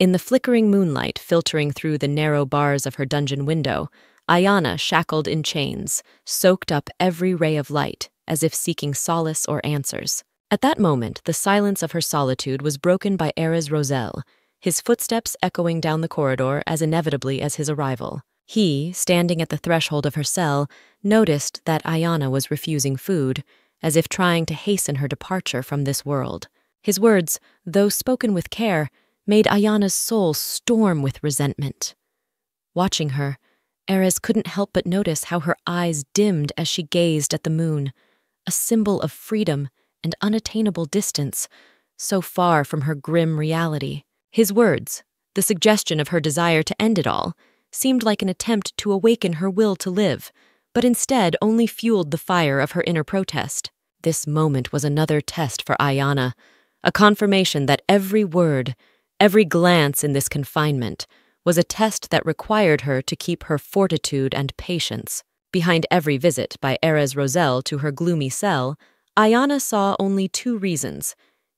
In the flickering moonlight filtering through the narrow bars of her dungeon window, Ayana, shackled in chains, soaked up every ray of light, as if seeking solace or answers. At that moment, the silence of her solitude was broken by Erez Rosel, his footsteps echoing down the corridor as inevitably as his arrival. He, standing at the threshold of her cell, noticed that Ayana was refusing food, as if trying to hasten her departure from this world. His words, though spoken with care, made Ayana's soul storm with resentment. Watching her, Erez couldn't help but notice how her eyes dimmed as she gazed at the moon, a symbol of freedom and unattainable distance, so far from her grim reality. His words, the suggestion of her desire to end it all, seemed like an attempt to awaken her will to live, but instead only fueled the fire of her inner protest. This moment was another test for Ayana, a confirmation that every word, every glance in this confinement, was a test that required her to keep her fortitude and patience. Behind every visit by Erez Roselle to her gloomy cell, Ayana saw only two reasons.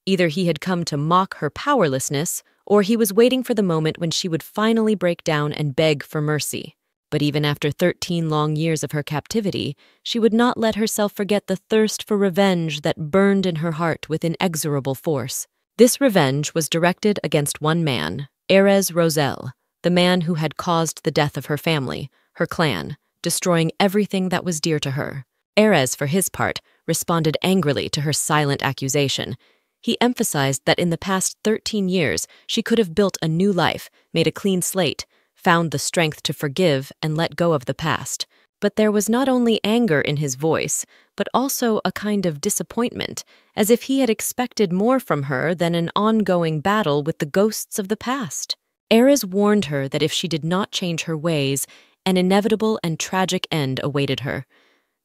Either he had come to mock her powerlessness, or he was waiting for the moment when she would finally break down and beg for mercy. But even after 13 long years of her captivity, she would not let herself forget the thirst for revenge that burned in her heart with inexorable force. This revenge was directed against one man, Erez Rosel, the man who had caused the death of her family, her clan, destroying everything that was dear to her. Erez, for his part, responded angrily to her silent accusation. He emphasized that in the past 13 years she could have built a new life, made a clean slate, found the strength to forgive and let go of the past. But there was not only anger in his voice, but also a kind of disappointment, as if he had expected more from her than an ongoing battle with the ghosts of the past. Erez warned her that if she did not change her ways, an inevitable and tragic end awaited her.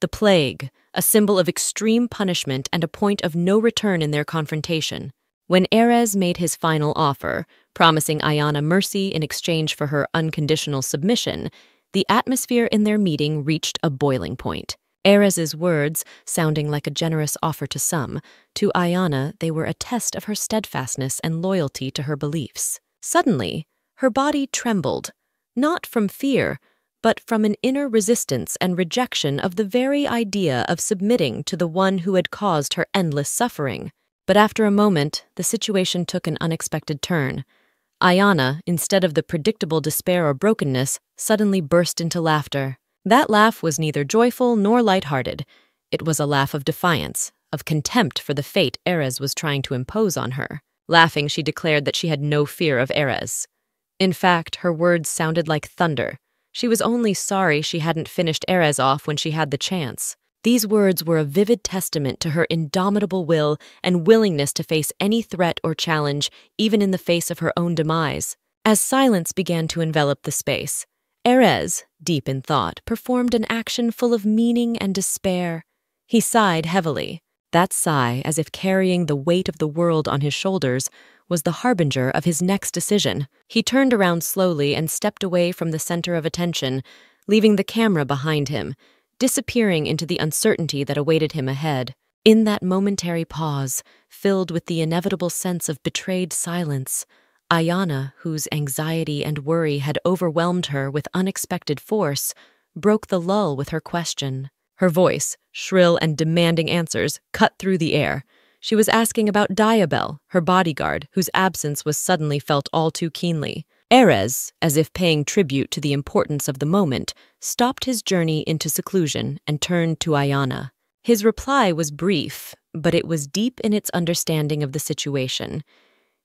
The plague, a symbol of extreme punishment and a point of no return in their confrontation. When Erez made his final offer, promising Ayana mercy in exchange for her unconditional submission, the atmosphere in their meeting reached a boiling point. Erez's words, sounding like a generous offer to some, to Ayana they were a test of her steadfastness and loyalty to her beliefs. Suddenly, her body trembled, not from fear, but from an inner resistance and rejection of the very idea of submitting to the one who had caused her endless suffering. But after a moment, the situation took an unexpected turn. Ayana, instead of the predictable despair or brokenness, suddenly burst into laughter. That laugh was neither joyful nor light-hearted. It was a laugh of defiance, of contempt for the fate Erez was trying to impose on her. Laughing, she declared that she had no fear of Erez. In fact, her words sounded like thunder. She was only sorry she hadn't finished Erez off when she had the chance. These words were a vivid testament to her indomitable will and willingness to face any threat or challenge, even in the face of her own demise. As silence began to envelop the space, Erez, deep in thought, performed an action full of meaning and despair. He sighed heavily. That sigh, as if carrying the weight of the world on his shoulders, was the harbinger of his next decision. He turned around slowly and stepped away from the center of attention, leaving the camera behind him, disappearing into the uncertainty that awaited him ahead. In that momentary pause, filled with the inevitable sense of betrayed silence, Ayana, whose anxiety and worry had overwhelmed her with unexpected force, broke the lull with her question. Her voice, shrill and demanding answers, cut through the air. She was asking about Diabel, her bodyguard, whose absence was suddenly felt all too keenly. Erez, as if paying tribute to the importance of the moment, stopped his journey into seclusion and turned to Ayana. His reply was brief, but it was deep in its understanding of the situation.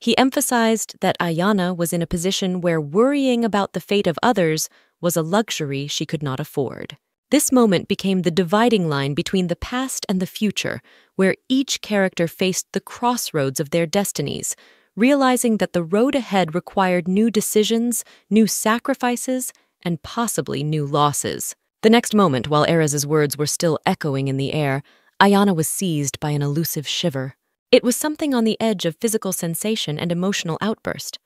He emphasized that Ayana was in a position where worrying about the fate of others was a luxury she could not afford. This moment became the dividing line between the past and the future, where each character faced the crossroads of their destinies, realizing that the road ahead required new decisions, new sacrifices, and possibly new losses. The next moment, while Erez's words were still echoing in the air, Ayana was seized by an elusive shiver. It was something on the edge of physical sensation and emotional outburst,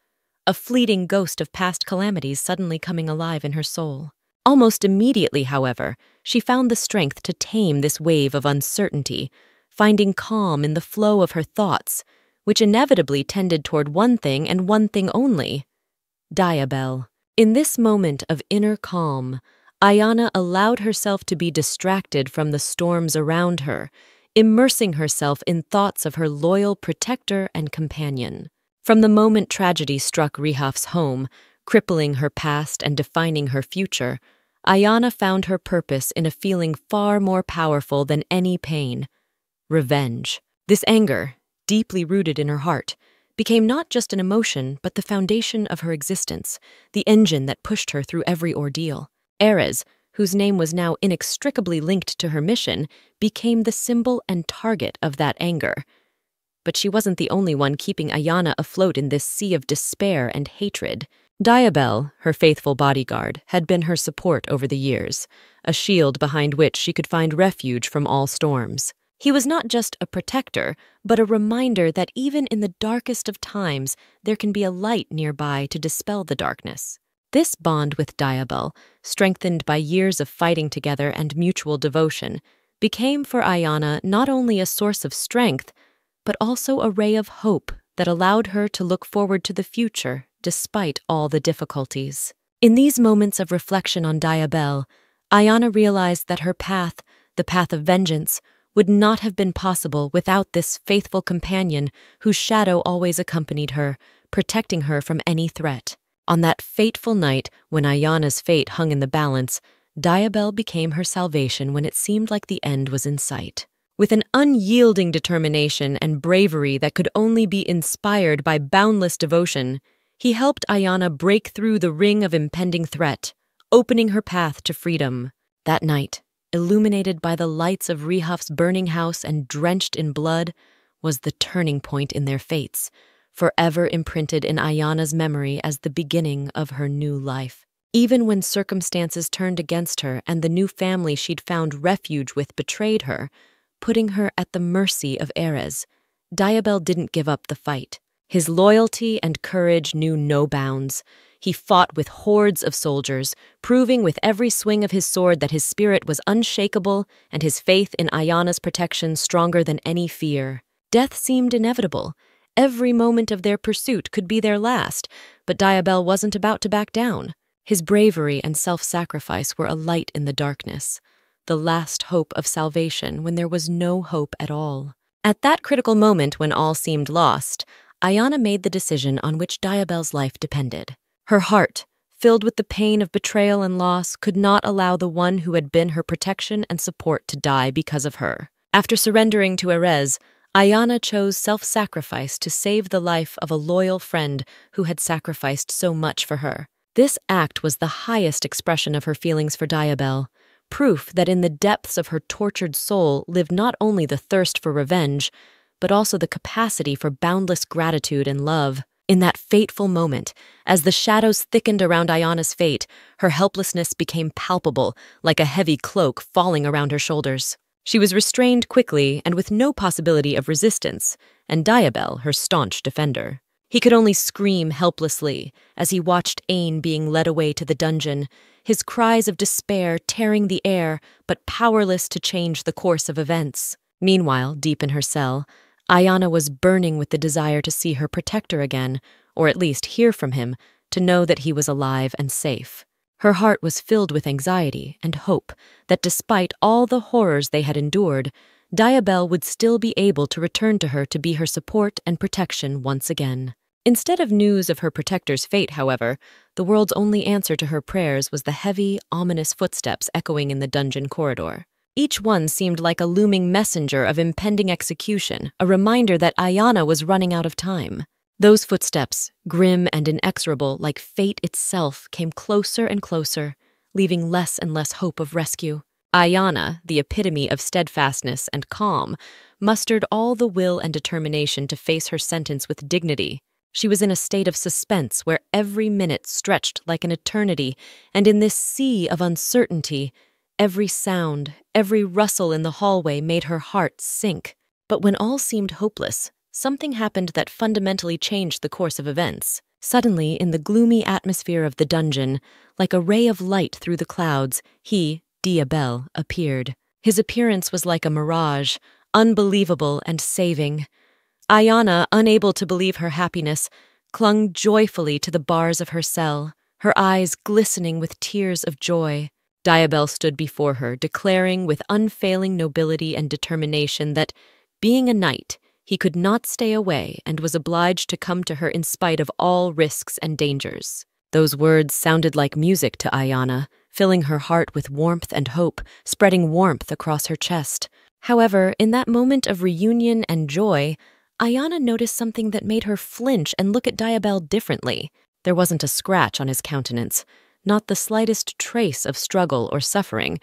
a fleeting ghost of past calamities suddenly coming alive in her soul. Almost immediately, however, she found the strength to tame this wave of uncertainty, finding calm in the flow of her thoughts, which inevitably tended toward one thing and one thing only Diabel. In this moment of inner calm, Ayana allowed herself to be distracted from the storms around her, immersing herself in thoughts of her loyal protector and companion. From the moment tragedy struck Rihaf's home, crippling her past and defining her future, Ayana found her purpose in a feeling far more powerful than any pain revenge. This anger, deeply rooted in her heart, became not just an emotion, but the foundation of her existence, the engine that pushed her through every ordeal. Erez, whose name was now inextricably linked to her mission, became the symbol and target of that anger. But she wasn't the only one keeping Ayana afloat in this sea of despair and hatred. Diabel, her faithful bodyguard, had been her support over the years, a shield behind which she could find refuge from all storms. He was not just a protector, but a reminder that even in the darkest of times, there can be a light nearby to dispel the darkness. This bond with Diabel, strengthened by years of fighting together and mutual devotion, became for Ayana not only a source of strength, but also a ray of hope that allowed her to look forward to the future despite all the difficulties. In these moments of reflection on Diabel, Ayana realized that her path, the path of vengeance, would not have been possible without this faithful companion whose shadow always accompanied her, protecting her from any threat. On that fateful night, when Ayana's fate hung in the balance, Diabel became her salvation when it seemed like the end was in sight. With an unyielding determination and bravery that could only be inspired by boundless devotion, he helped Ayana break through the ring of impending threat, opening her path to freedom. That night, illuminated by the lights of Rihaf's burning house and drenched in blood, was the turning point in their fates, forever imprinted in Ayana's memory as the beginning of her new life. Even when circumstances turned against her and the new family she'd found refuge with betrayed her, putting her at the mercy of Erez, Diabel didn't give up the fight. His loyalty and courage knew no bounds. He fought with hordes of soldiers, proving with every swing of his sword that his spirit was unshakable and his faith in Ayana's protection stronger than any fear. Death seemed inevitable. Every moment of their pursuit could be their last, but Diabel wasn't about to back down. His bravery and self-sacrifice were a light in the darkness, the last hope of salvation when there was no hope at all. At that critical moment when all seemed lost, Ayana made the decision on which Diabel's life depended. Her heart, filled with the pain of betrayal and loss, could not allow the one who had been her protection and support to die because of her. After surrendering to Erez, Ayana chose self-sacrifice to save the life of a loyal friend who had sacrificed so much for her. This act was the highest expression of her feelings for Diabel, proof that in the depths of her tortured soul lived not only the thirst for revenge, but also the capacity for boundless gratitude and love. In that fateful moment, as the shadows thickened around Ayana's fate, her helplessness became palpable, like a heavy cloak falling around her shoulders. She was restrained quickly and with no possibility of resistance, and Diabel, her staunch defender. He could only scream helplessly as he watched Ain being led away to the dungeon, his cries of despair tearing the air, but powerless to change the course of events. Meanwhile, deep in her cell, Ayana was burning with the desire to see her protector again, or at least hear from him, to know that he was alive and safe. Her heart was filled with anxiety and hope that despite all the horrors they had endured, Diabel would still be able to return to her to be her support and protection once again. Instead of news of her protector's fate, however, the world's only answer to her prayers was the heavy, ominous footsteps echoing in the dungeon corridor. Each one seemed like a looming messenger of impending execution, a reminder that Ayana was running out of time. Those footsteps, grim and inexorable like fate itself, came closer and closer, leaving less and less hope of rescue. Ayana, the epitome of steadfastness and calm, mustered all the will and determination to face her sentence with dignity. She was in a state of suspense where every minute stretched like an eternity, and in this sea of uncertainty, Every sound, every rustle in the hallway made her heart sink. But when all seemed hopeless, something happened that fundamentally changed the course of events. Suddenly, in the gloomy atmosphere of the dungeon, like a ray of light through the clouds, he, Diabel, appeared. His appearance was like a mirage, unbelievable and saving. Ayana, unable to believe her happiness, clung joyfully to the bars of her cell, her eyes glistening with tears of joy. Diabel stood before her, declaring with unfailing nobility and determination that, being a knight, he could not stay away and was obliged to come to her in spite of all risks and dangers. Those words sounded like music to Ayana, filling her heart with warmth and hope, spreading warmth across her chest. However, in that moment of reunion and joy, Ayana noticed something that made her flinch and look at Diabel differently. There wasn't a scratch on his countenance, not the slightest trace of struggle or suffering,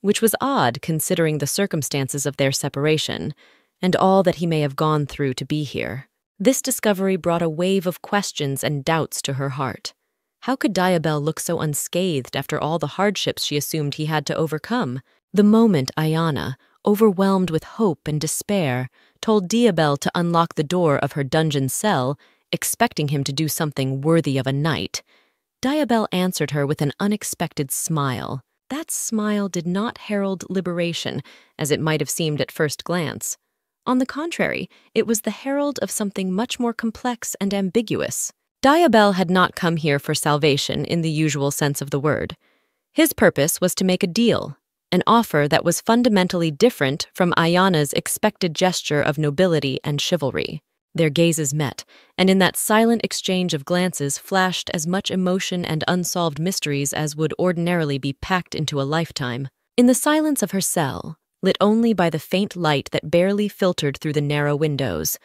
which was odd considering the circumstances of their separation and all that he may have gone through to be here. This discovery brought a wave of questions and doubts to her heart. How could Diabel look so unscathed after all the hardships she assumed he had to overcome? The moment Ayana, overwhelmed with hope and despair, told Diabel to unlock the door of her dungeon cell, expecting him to do something worthy of a knight, Diabel answered her with an unexpected smile. That smile did not herald liberation, as it might have seemed at first glance. On the contrary, it was the herald of something much more complex and ambiguous. Diabel had not come here for salvation in the usual sense of the word. His purpose was to make a deal, an offer that was fundamentally different from Ayana's expected gesture of nobility and chivalry. Their gazes met, and in that silent exchange of glances flashed as much emotion and unsolved mysteries as would ordinarily be packed into a lifetime. In the silence of her cell, lit only by the faint light that barely filtered through the narrow windows,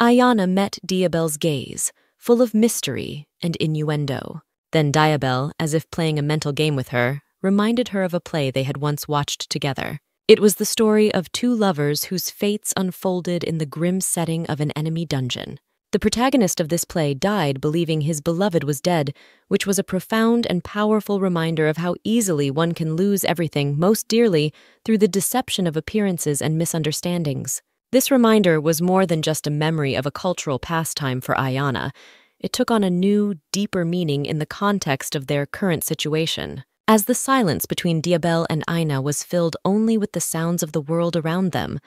Ayana met Diabel's gaze, full of mystery and innuendo. Then Diabel, as if playing a mental game with her, reminded her of a play they had once watched together. It was the story of two lovers whose fates unfolded in the grim setting of an enemy dungeon. The protagonist of this play died believing his beloved was dead, which was a profound and powerful reminder of how easily one can lose everything most dearly through the deception of appearances and misunderstandings. This reminder was more than just a memory of a cultural pastime for Ayana. It took on a new, deeper meaning in the context of their current situation. As the silence between Diabel and Aina was filled only with the sounds of the world around them,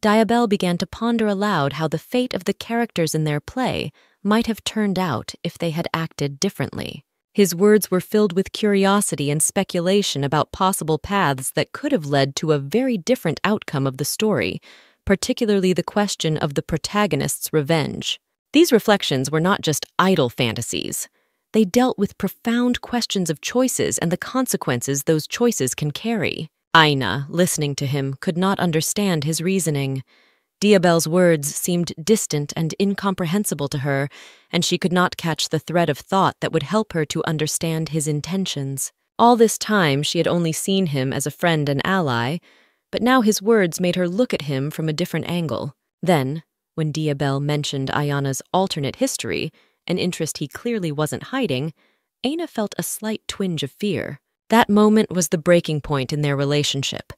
Diabel began to ponder aloud how the fate of the characters in their play might have turned out if they had acted differently. His words were filled with curiosity and speculation about possible paths that could have led to a very different outcome of the story, particularly the question of the protagonist's revenge. These reflections were not just idle fantasies. They dealt with profound questions of choices and the consequences those choices can carry. Aina, listening to him, could not understand his reasoning. Diabel's words seemed distant and incomprehensible to her, and she could not catch the thread of thought that would help her to understand his intentions. All this time she had only seen him as a friend and ally, but now his words made her look at him from a different angle. Then, when Diabel mentioned Ayana's alternate history, an interest he clearly wasn't hiding, Aina felt a slight twinge of fear. That moment was the breaking point in their relationship.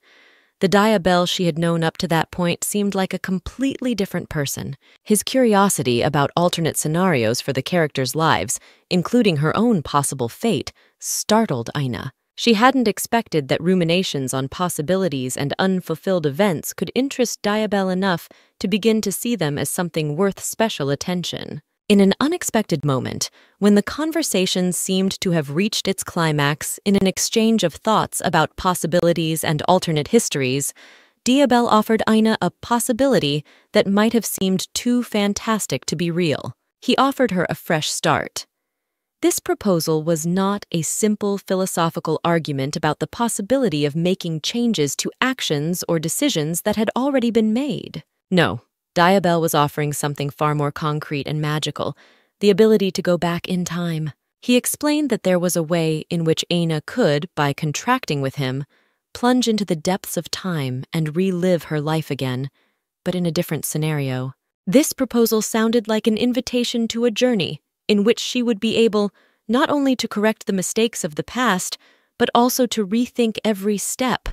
The Diabel she had known up to that point seemed like a completely different person. His curiosity about alternate scenarios for the characters' lives, including her own possible fate, startled Aina. She hadn't expected that ruminations on possibilities and unfulfilled events could interest Diabel enough to begin to see them as something worth special attention. In an unexpected moment, when the conversation seemed to have reached its climax in an exchange of thoughts about possibilities and alternate histories, Diabel offered Ina a possibility that might have seemed too fantastic to be real. He offered her a fresh start. This proposal was not a simple philosophical argument about the possibility of making changes to actions or decisions that had already been made. No, Diabel was offering something far more concrete and magical, the ability to go back in time. He explained that there was a way in which Aina could, by contracting with him, plunge into the depths of time and relive her life again, but in a different scenario. This proposal sounded like an invitation to a journey in which she would be able not only to correct the mistakes of the past, but also to rethink every step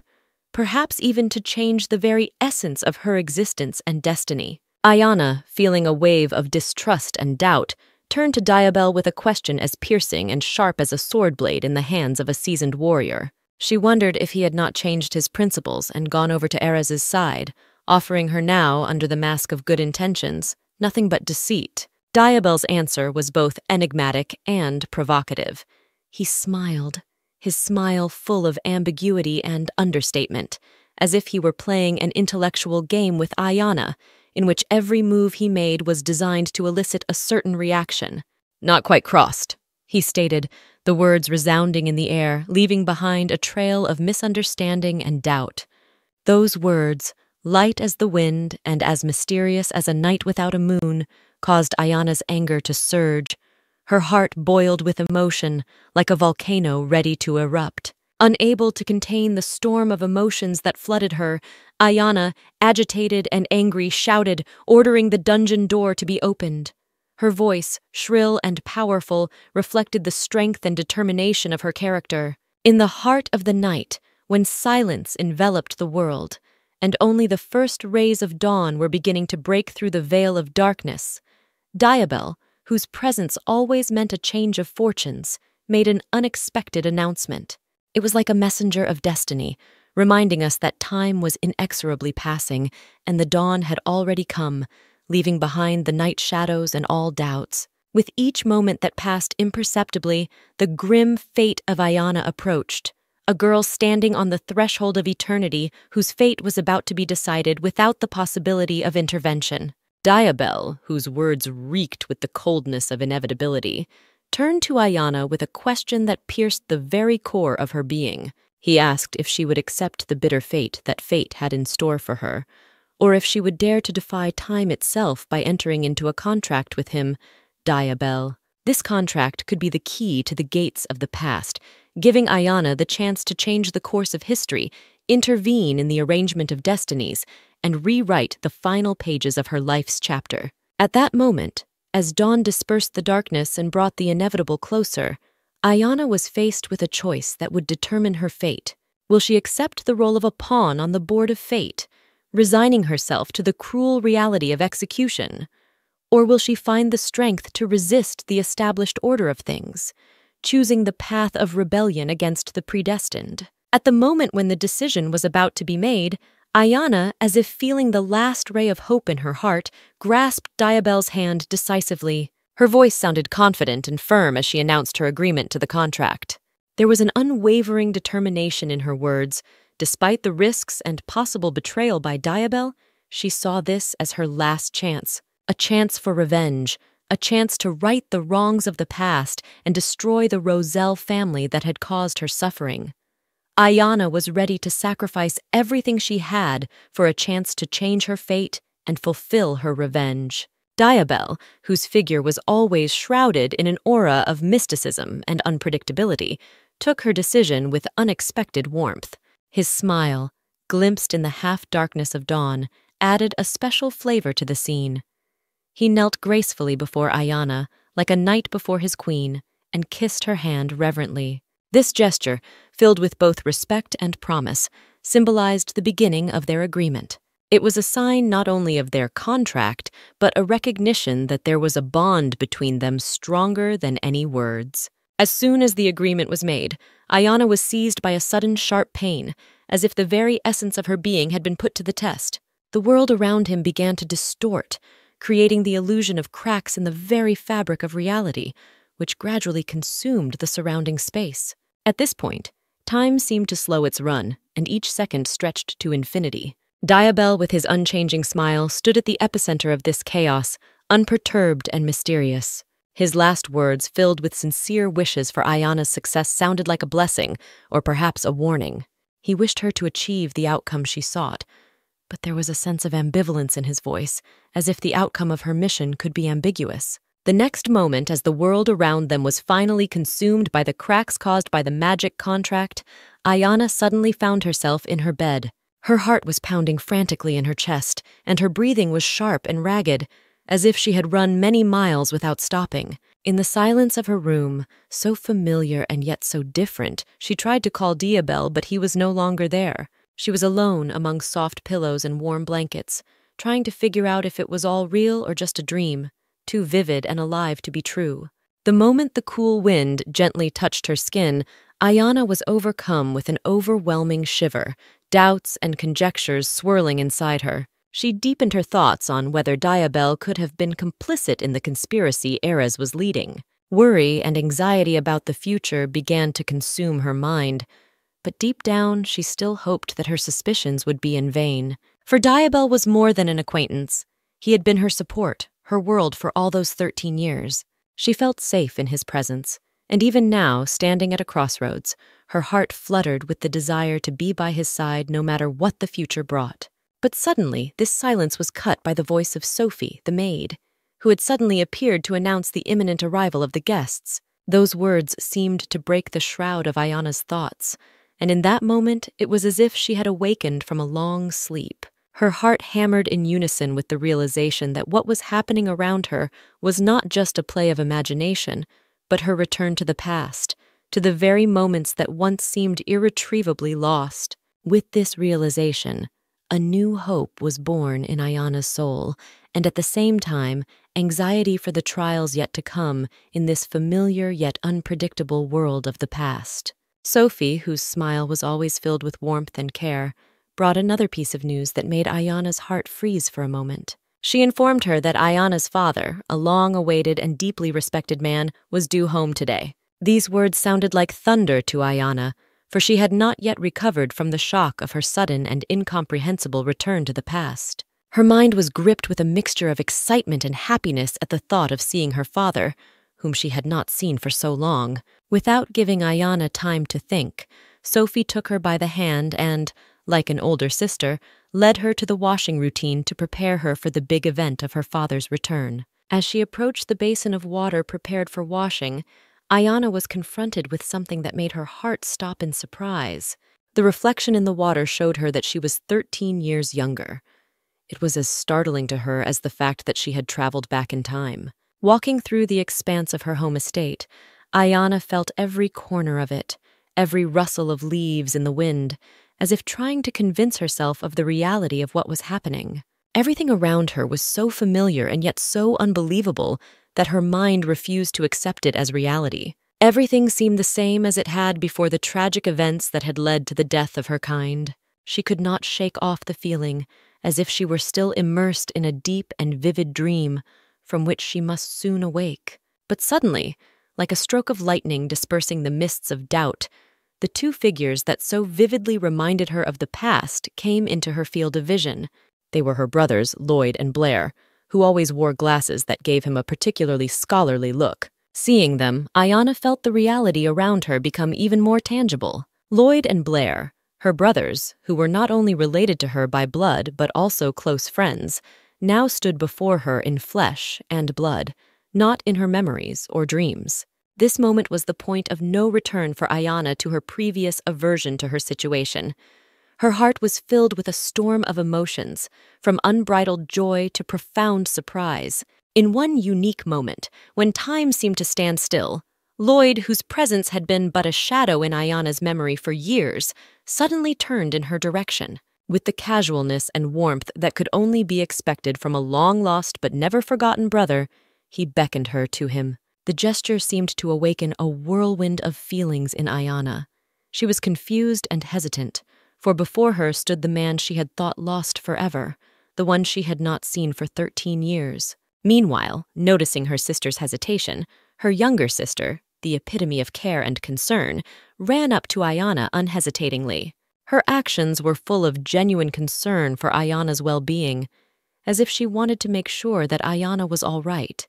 perhaps even to change the very essence of her existence and destiny. Ayana, feeling a wave of distrust and doubt, turned to Diabel with a question as piercing and sharp as a sword blade in the hands of a seasoned warrior. She wondered if he had not changed his principles and gone over to Erez's side, offering her now, under the mask of good intentions, nothing but deceit. Diabel's answer was both enigmatic and provocative. He smiled, his smile full of ambiguity and understatement, as if he were playing an intellectual game with Ayana, in which every move he made was designed to elicit a certain reaction. Not quite crossed, he stated, the words resounding in the air, leaving behind a trail of misunderstanding and doubt. Those words, light as the wind and as mysterious as a night without a moon, caused Ayana's anger to surge. Her heart boiled with emotion, like a volcano ready to erupt. Unable to contain the storm of emotions that flooded her, Ayana, agitated and angry, shouted, ordering the dungeon door to be opened. Her voice, shrill and powerful, reflected the strength and determination of her character. In the heart of the night, when silence enveloped the world, and only the first rays of dawn were beginning to break through the veil of darkness, Diabel, whose presence always meant a change of fortunes, made an unexpected announcement. It was like a messenger of destiny, reminding us that time was inexorably passing and the dawn had already come, leaving behind the night shadows and all doubts. With each moment that passed imperceptibly, the grim fate of Ayana approached, a girl standing on the threshold of eternity whose fate was about to be decided without the possibility of intervention. Diabel, whose words reeked with the coldness of inevitability, turned to Ayana with a question that pierced the very core of her being. He asked if she would accept the bitter fate that fate had in store for her, or if she would dare to defy time itself by entering into a contract with him, Diabel. This contract could be the key to the gates of the past, giving Ayana the chance to change the course of history, intervene in the arrangement of destinies, and rewrite the final pages of her life's chapter. At that moment, as dawn dispersed the darkness and brought the inevitable closer, Ayana was faced with a choice that would determine her fate. Will she accept the role of a pawn on the board of fate, resigning herself to the cruel reality of execution? Or will she find the strength to resist the established order of things, choosing the path of rebellion against the predestined? At the moment when the decision was about to be made, Ayana, as if feeling the last ray of hope in her heart, grasped Diabel's hand decisively. Her voice sounded confident and firm as she announced her agreement to the contract. There was an unwavering determination in her words. Despite the risks and possible betrayal by Diabel, she saw this as her last chance. A chance for revenge, a chance to right the wrongs of the past and destroy the Roselle family that had caused her suffering. Ayana was ready to sacrifice everything she had for a chance to change her fate and fulfill her revenge. Diabel, whose figure was always shrouded in an aura of mysticism and unpredictability, took her decision with unexpected warmth. His smile, glimpsed in the half darkness of dawn, added a special flavor to the scene. He knelt gracefully before Ayana, like a knight before his queen, and kissed her hand reverently. This gesture, filled with both respect and promise, symbolized the beginning of their agreement. It was a sign not only of their contract, but a recognition that there was a bond between them stronger than any words. As soon as the agreement was made, Ayana was seized by a sudden sharp pain, as if the very essence of her being had been put to the test. The world around him began to distort, creating the illusion of cracks in the very fabric of reality, which gradually consumed the surrounding space. At this point, time seemed to slow its run, and each second stretched to infinity. Diabel, with his unchanging smile, stood at the epicenter of this chaos, unperturbed and mysterious. His last words, filled with sincere wishes for Ayana's success, sounded like a blessing, or perhaps a warning. He wished her to achieve the outcome she sought, but there was a sense of ambivalence in his voice, as if the outcome of her mission could be ambiguous. The next moment, as the world around them was finally consumed by the cracks caused by the magic contract, Ayana suddenly found herself in her bed. Her heart was pounding frantically in her chest, and her breathing was sharp and ragged, as if she had run many miles without stopping. In the silence of her room, so familiar and yet so different, she tried to call Diabel, but he was no longer there. She was alone among soft pillows and warm blankets, trying to figure out if it was all real or just a dream too vivid and alive to be true. The moment the cool wind gently touched her skin, Ayana was overcome with an overwhelming shiver, doubts and conjectures swirling inside her. She deepened her thoughts on whether Diabel could have been complicit in the conspiracy Erez was leading. Worry and anxiety about the future began to consume her mind, but deep down she still hoped that her suspicions would be in vain. For Diabel was more than an acquaintance. He had been her support, her world for all those 13 years. She felt safe in his presence, and even now, standing at a crossroads, her heart fluttered with the desire to be by his side no matter what the future brought. But suddenly, this silence was cut by the voice of Sophie, the maid, who had suddenly appeared to announce the imminent arrival of the guests. Those words seemed to break the shroud of Ayana's thoughts, and in that moment it was as if she had awakened from a long sleep. Her heart hammered in unison with the realization that what was happening around her was not just a play of imagination, but her return to the past, to the very moments that once seemed irretrievably lost. With this realization, a new hope was born in Ayana's soul, and at the same time, anxiety for the trials yet to come in this familiar yet unpredictable world of the past. Sophie, whose smile was always filled with warmth and care, brought another piece of news that made Ayana's heart freeze for a moment. She informed her that Ayana's father, a long awaited and deeply respected man, was due home today. These words sounded like thunder to Ayana, for she had not yet recovered from the shock of her sudden and incomprehensible return to the past. Her mind was gripped with a mixture of excitement and happiness at the thought of seeing her father, whom she had not seen for so long. Without giving Ayana time to think, Sophie took her by the hand and, like an older sister, led her to the washing routine to prepare her for the big event of her father's return. As she approached the basin of water prepared for washing, Ayana was confronted with something that made her heart stop in surprise. The reflection in the water showed her that she was 13 years younger. It was as startling to her as the fact that she had traveled back in time. Walking through the expanse of her home estate, Ayana felt every corner of it, every rustle of leaves in the wind, as if trying to convince herself of the reality of what was happening. Everything around her was so familiar and yet so unbelievable that her mind refused to accept it as reality. Everything seemed the same as it had before the tragic events that had led to the death of her kind. She could not shake off the feeling, as if she were still immersed in a deep and vivid dream from which she must soon awake. But suddenly, like a stroke of lightning dispersing the mists of doubt, the two figures that so vividly reminded her of the past came into her field of vision. They were her brothers, Lloyd and Blair, who always wore glasses that gave him a particularly scholarly look. Seeing them, Ayana felt the reality around her become even more tangible. Lloyd and Blair, her brothers, who were not only related to her by blood but also close friends, now stood before her in flesh and blood, not in her memories or dreams. This moment was the point of no return for Ayana to her previous aversion to her situation. Her heart was filled with a storm of emotions, from unbridled joy to profound surprise. In one unique moment, when time seemed to stand still, Lloyd, whose presence had been but a shadow in Ayana's memory for years, suddenly turned in her direction. With the casualness and warmth that could only be expected from a long lost but never forgotten brother, he beckoned her to him. The gesture seemed to awaken a whirlwind of feelings in Ayana. She was confused and hesitant, for before her stood the man she had thought lost forever, the one she had not seen for 13 years. Meanwhile, noticing her sister's hesitation, her younger sister, the epitome of care and concern, ran up to Ayana unhesitatingly. Her actions were full of genuine concern for Ayana's well being, as if she wanted to make sure that Ayana was all right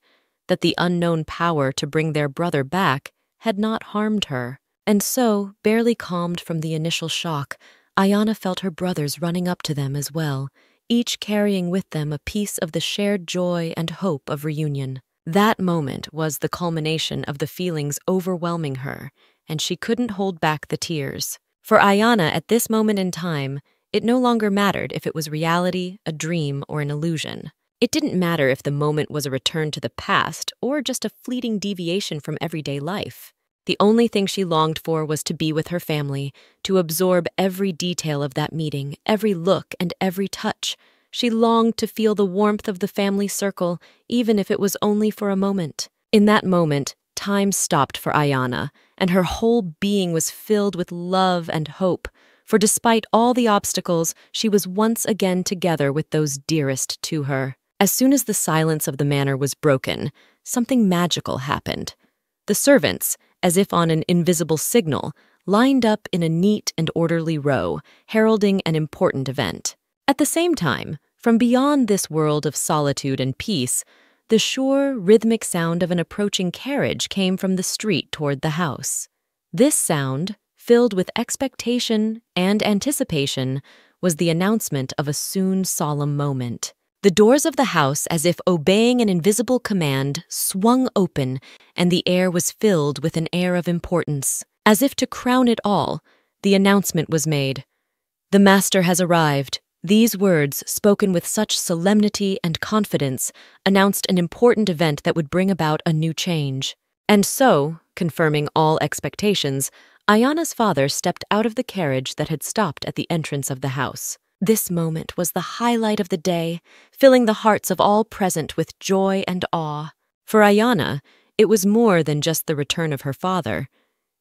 that the unknown power to bring their brother back had not harmed her. And so, barely calmed from the initial shock, Ayana felt her brothers running up to them as well, each carrying with them a piece of the shared joy and hope of reunion. That moment was the culmination of the feelings overwhelming her, and she couldn't hold back the tears. For Ayana, at this moment in time, it no longer mattered if it was reality, a dream, or an illusion. It didn't matter if the moment was a return to the past or just a fleeting deviation from everyday life. The only thing she longed for was to be with her family, to absorb every detail of that meeting, every look and every touch. She longed to feel the warmth of the family circle, even if it was only for a moment. In that moment, time stopped for Ayana, and her whole being was filled with love and hope, for despite all the obstacles, she was once again together with those dearest to her. As soon as the silence of the manor was broken, something magical happened. The servants, as if on an invisible signal, lined up in a neat and orderly row, heralding an important event. At the same time, from beyond this world of solitude and peace, the sure, rhythmic sound of an approaching carriage came from the street toward the house. This sound, filled with expectation and anticipation, was the announcement of a soon solemn moment. The doors of the house, as if obeying an invisible command, swung open, and the air was filled with an air of importance. As if to crown it all, the announcement was made. The Master has arrived. These words, spoken with such solemnity and confidence, announced an important event that would bring about a new change. And so, confirming all expectations, Ayana's father stepped out of the carriage that had stopped at the entrance of the house. This moment was the highlight of the day, filling the hearts of all present with joy and awe. For Ayana, it was more than just the return of her father.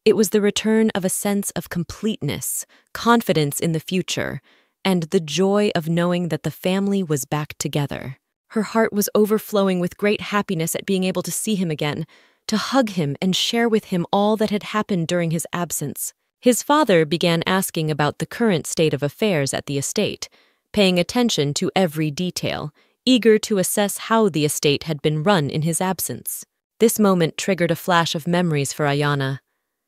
It was the return of a sense of completeness, confidence in the future, and the joy of knowing that the family was back together. Her heart was overflowing with great happiness at being able to see him again, to hug him and share with him all that had happened during his absence. His father began asking about the current state of affairs at the estate, paying attention to every detail, eager to assess how the estate had been run in his absence. This moment triggered a flash of memories for Ayana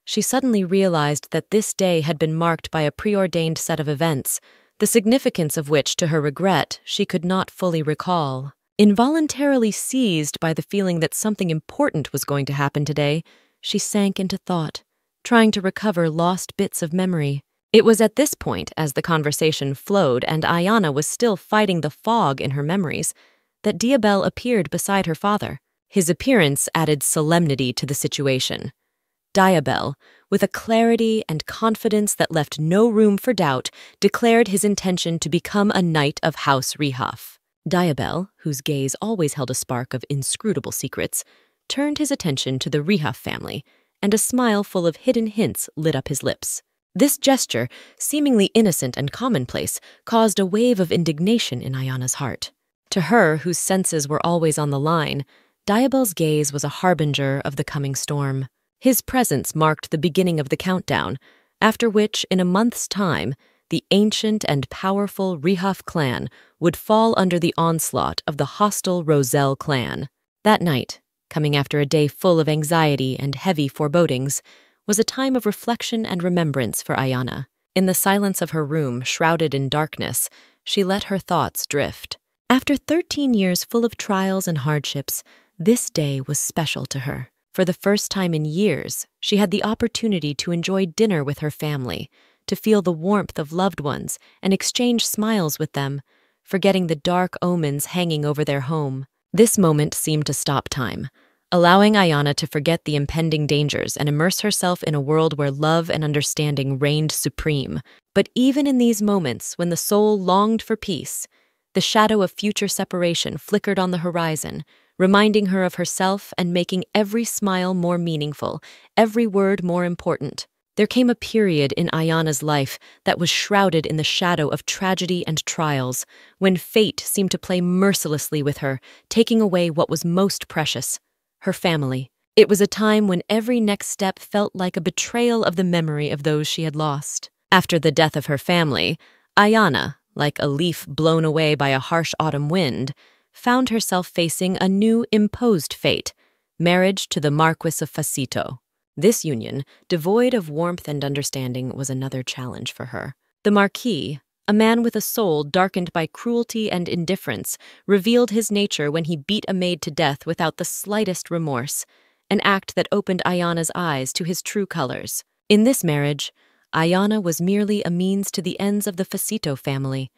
she suddenly realized that this day had been marked by a preordained set of events, the significance of which, to her regret, she could not fully recall. Involuntarily seized by the feeling that something important was going to happen today, she sank into thought, trying to recover lost bits of memory. It was at this point, as the conversation flowed and Ayana was still fighting the fog in her memories, that Diabel appeared beside her father. His appearance added solemnity to the situation. Diabel, with a clarity and confidence that left no room for doubt, declared his intention to become a knight of House Rehaf. Diabel, whose gaze always held a spark of inscrutable secrets, turned his attention to the Rehaf family, and a smile full of hidden hints lit up his lips. This gesture, seemingly innocent and commonplace, caused a wave of indignation in Ayana's heart. To her, whose senses were always on the line, Diabel's gaze was a harbinger of the coming storm. His presence marked the beginning of the countdown, after which, in a month's time, the ancient and powerful Rehaf clan would fall under the onslaught of the hostile Roselle clan. That night, coming after a day full of anxiety and heavy forebodings, was a time of reflection and remembrance for Ayana. In the silence of her room, shrouded in darkness, she let her thoughts drift. After 13 years full of trials and hardships, this day was special to her. For the first time in years, she had the opportunity to enjoy dinner with her family, to feel the warmth of loved ones and exchange smiles with them, forgetting the dark omens hanging over their home. This moment seemed to stop time, allowing Ayana to forget the impending dangers and immerse herself in a world where love and understanding reigned supreme. But even in these moments, when the soul longed for peace, the shadow of future separation flickered on the horizon, reminding her of herself and making every smile more meaningful, every word more important. There came a period in Ayana's life that was shrouded in the shadow of tragedy and trials, when fate seemed to play mercilessly with her, taking away what was most precious her family. It was a time when every next step felt like a betrayal of the memory of those she had lost. After the death of her family, Ayana, like a leaf blown away by a harsh autumn wind, found herself facing a new imposed fate marriage to the Marquis of Facito. This union, devoid of warmth and understanding, was another challenge for her. The Marquis, a man with a soul darkened by cruelty and indifference, revealed his nature when he beat a maid to death without the slightest remorse, an act that opened Ayana's eyes to his true colors. In this marriage, Ayana was merely a means to the ends of the Facito family,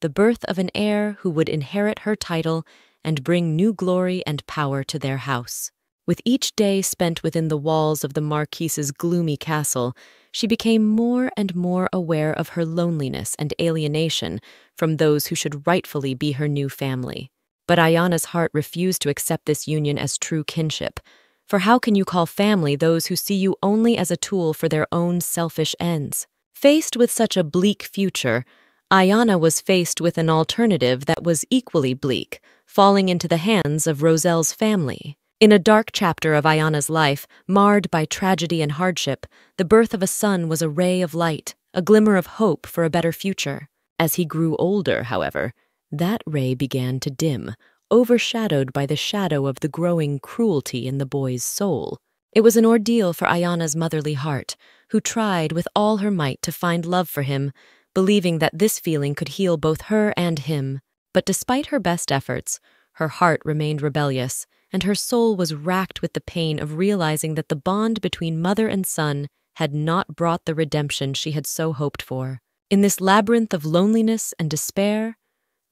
the birth of an heir who would inherit her title and bring new glory and power to their house. With each day spent within the walls of the Marquise's gloomy castle, she became more and more aware of her loneliness and alienation from those who should rightfully be her new family. But Ayana's heart refused to accept this union as true kinship, for how can you call family those who see you only as a tool for their own selfish ends? Faced with such a bleak future, Ayana was faced with an alternative that was equally bleak, falling into the hands of Roselle's family. In a dark chapter of Ayana's life, marred by tragedy and hardship, the birth of a son was a ray of light, a glimmer of hope for a better future. As he grew older, however, that ray began to dim, overshadowed by the shadow of the growing cruelty in the boy's soul. It was an ordeal for Ayana's motherly heart, who tried with all her might to find love for him, believing that this feeling could heal both her and him. But despite her best efforts, her heart remained rebellious, and her soul was racked with the pain of realizing that the bond between mother and son had not brought the redemption she had so hoped for. In this labyrinth of loneliness and despair,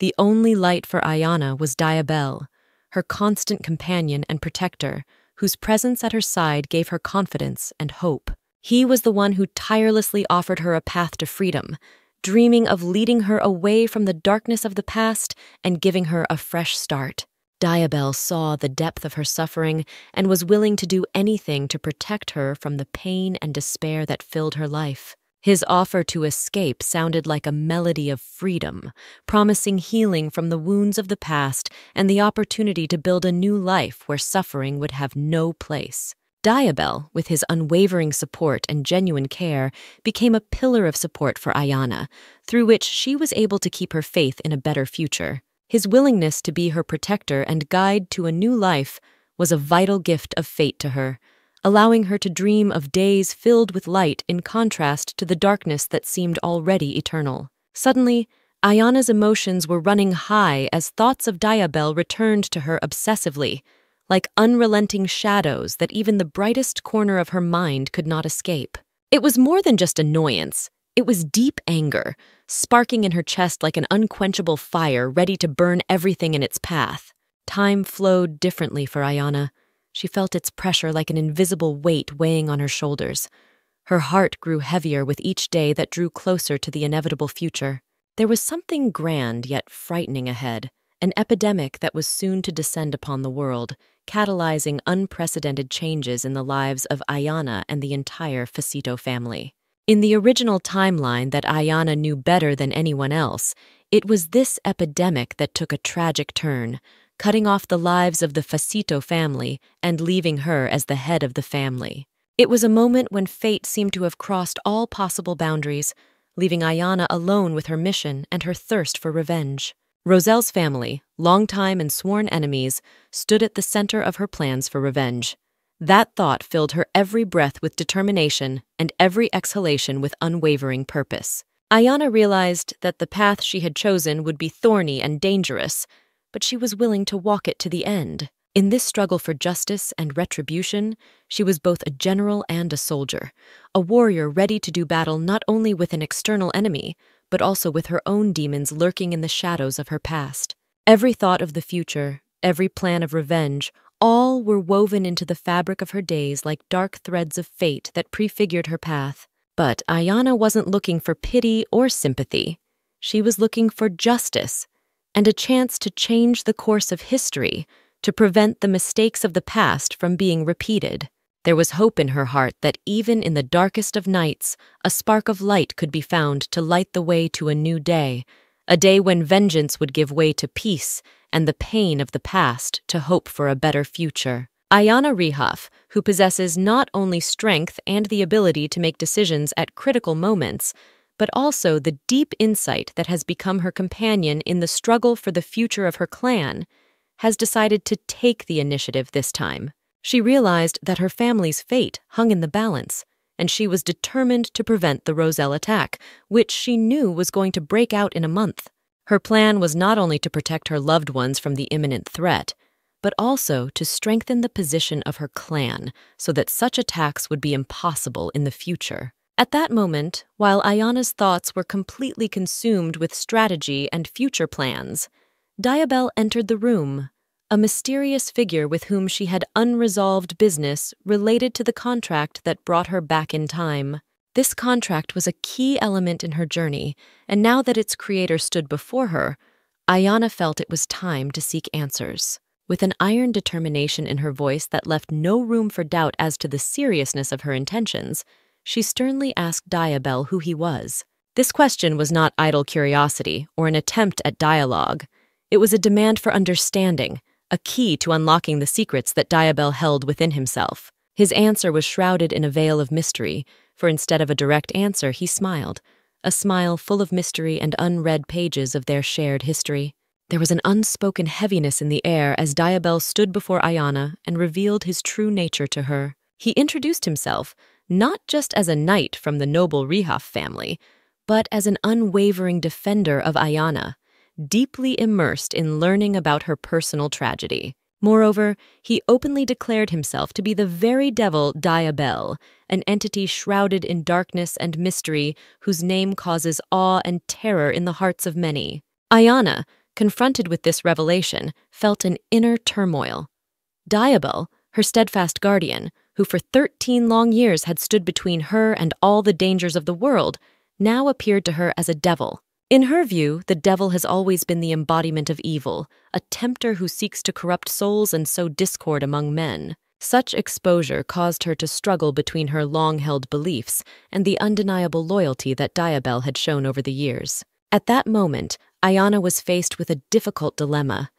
the only light for Ayana was Diabel, her constant companion and protector, whose presence at her side gave her confidence and hope. He was the one who tirelessly offered her a path to freedom, dreaming of leading her away from the darkness of the past and giving her a fresh start. Diabel saw the depth of her suffering and was willing to do anything to protect her from the pain and despair that filled her life. His offer to escape sounded like a melody of freedom, promising healing from the wounds of the past and the opportunity to build a new life where suffering would have no place. Diabel, with his unwavering support and genuine care, became a pillar of support for Ayana, through which she was able to keep her faith in a better future. His willingness to be her protector and guide to a new life was a vital gift of fate to her, allowing her to dream of days filled with light in contrast to the darkness that seemed already eternal. Suddenly, Ayana's emotions were running high as thoughts of Diabel returned to her obsessively, like unrelenting shadows that even the brightest corner of her mind could not escape. It was more than just annoyance, it was deep anger, sparking in her chest like an unquenchable fire ready to burn everything in its path. Time flowed differently for Ayana. She felt its pressure like an invisible weight weighing on her shoulders. Her heart grew heavier with each day that drew closer to the inevitable future. There was something grand yet frightening ahead, an epidemic that was soon to descend upon the world, catalyzing unprecedented changes in the lives of Ayana and the entire Facito family. In the original timeline that Ayana knew better than anyone else, it was this epidemic that took a tragic turn, cutting off the lives of the Facito family and leaving her as the head of the family. It was a moment when fate seemed to have crossed all possible boundaries, leaving Ayana alone with her mission and her thirst for revenge. Roselle's family, longtime and sworn enemies, stood at the center of her plans for revenge. That thought filled her every breath with determination and every exhalation with unwavering purpose. Ayana realized that the path she had chosen would be thorny and dangerous, but she was willing to walk it to the end. In this struggle for justice and retribution, she was both a general and a soldier, a warrior ready to do battle not only with an external enemy, but also with her own demons lurking in the shadows of her past. Every thought of the future, every plan of revenge, all were woven into the fabric of her days like dark threads of fate that prefigured her path. But Ayana wasn't looking for pity or sympathy. She was looking for justice and a chance to change the course of history to prevent the mistakes of the past from being repeated. There was hope in her heart that even in the darkest of nights, a spark of light could be found to light the way to a new day, a day when vengeance would give way to peace and the pain of the past to hope for a better future. Ayana Rehaf, who possesses not only strength and the ability to make decisions at critical moments, but also the deep insight that has become her companion in the struggle for the future of her clan, has decided to take the initiative this time. She realized that her family's fate hung in the balance, and she was determined to prevent the Roselle attack, which she knew was going to break out in a month. Her plan was not only to protect her loved ones from the imminent threat, but also to strengthen the position of her clan so that such attacks would be impossible in the future. At that moment, while Ayana's thoughts were completely consumed with strategy and future plans, Diabel entered the room, a mysterious figure with whom she had unresolved business related to the contract that brought her back in time. This contract was a key element in her journey, and now that its creator stood before her, Ayana felt it was time to seek answers. With an iron determination in her voice that left no room for doubt as to the seriousness of her intentions, she sternly asked Diabel who he was. This question was not idle curiosity or an attempt at dialogue. It was a demand for understanding, a key to unlocking the secrets that Diabel held within himself. His answer was shrouded in a veil of mystery, for instead of a direct answer, he smiled, a smile full of mystery and unread pages of their shared history. There was an unspoken heaviness in the air as Diabel stood before Ayana and revealed his true nature to her. He introduced himself, not just as a knight from the noble Rihaf family, but as an unwavering defender of Ayana, deeply immersed in learning about her personal tragedy. Moreover, he openly declared himself to be the very devil Diabel, an entity shrouded in darkness and mystery whose name causes awe and terror in the hearts of many. Ayana, confronted with this revelation, felt an inner turmoil. Diabel, her steadfast guardian, who for 13 long years had stood between her and all the dangers of the world, now appeared to her as a devil. In her view, the devil has always been the embodiment of evil, a tempter who seeks to corrupt souls and sow discord among men. Such exposure caused her to struggle between her long held beliefs and the undeniable loyalty that Diabel had shown over the years. At that moment, Ayana was faced with a difficult dilemma.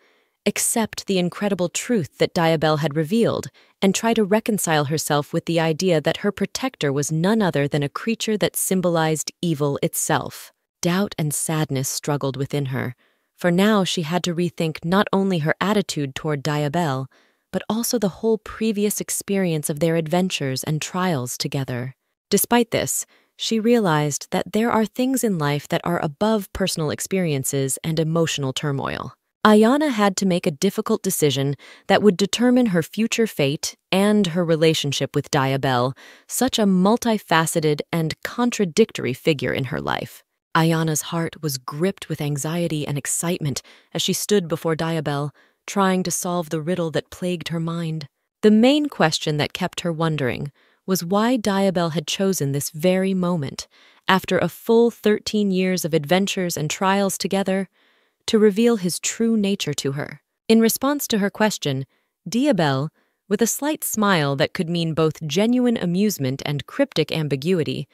Accept the incredible truth that Diabel had revealed and try to reconcile herself with the idea that her protector was none other than a creature that symbolized evil itself. Doubt and sadness struggled within her, for now she had to rethink not only her attitude toward Diabel, but also the whole previous experience of their adventures and trials together. Despite this, she realized that there are things in life that are above personal experiences and emotional turmoil. Ayana had to make a difficult decision that would determine her future fate and her relationship with Diabel, such a multifaceted and contradictory figure in her life. Ayana's heart was gripped with anxiety and excitement as she stood before Diabel, trying to solve the riddle that plagued her mind. The main question that kept her wondering was why Diabel had chosen this very moment, after a full 13 years of adventures and trials together, to reveal his true nature to her. In response to her question, Diabel, with a slight smile that could mean both genuine amusement and cryptic ambiguity,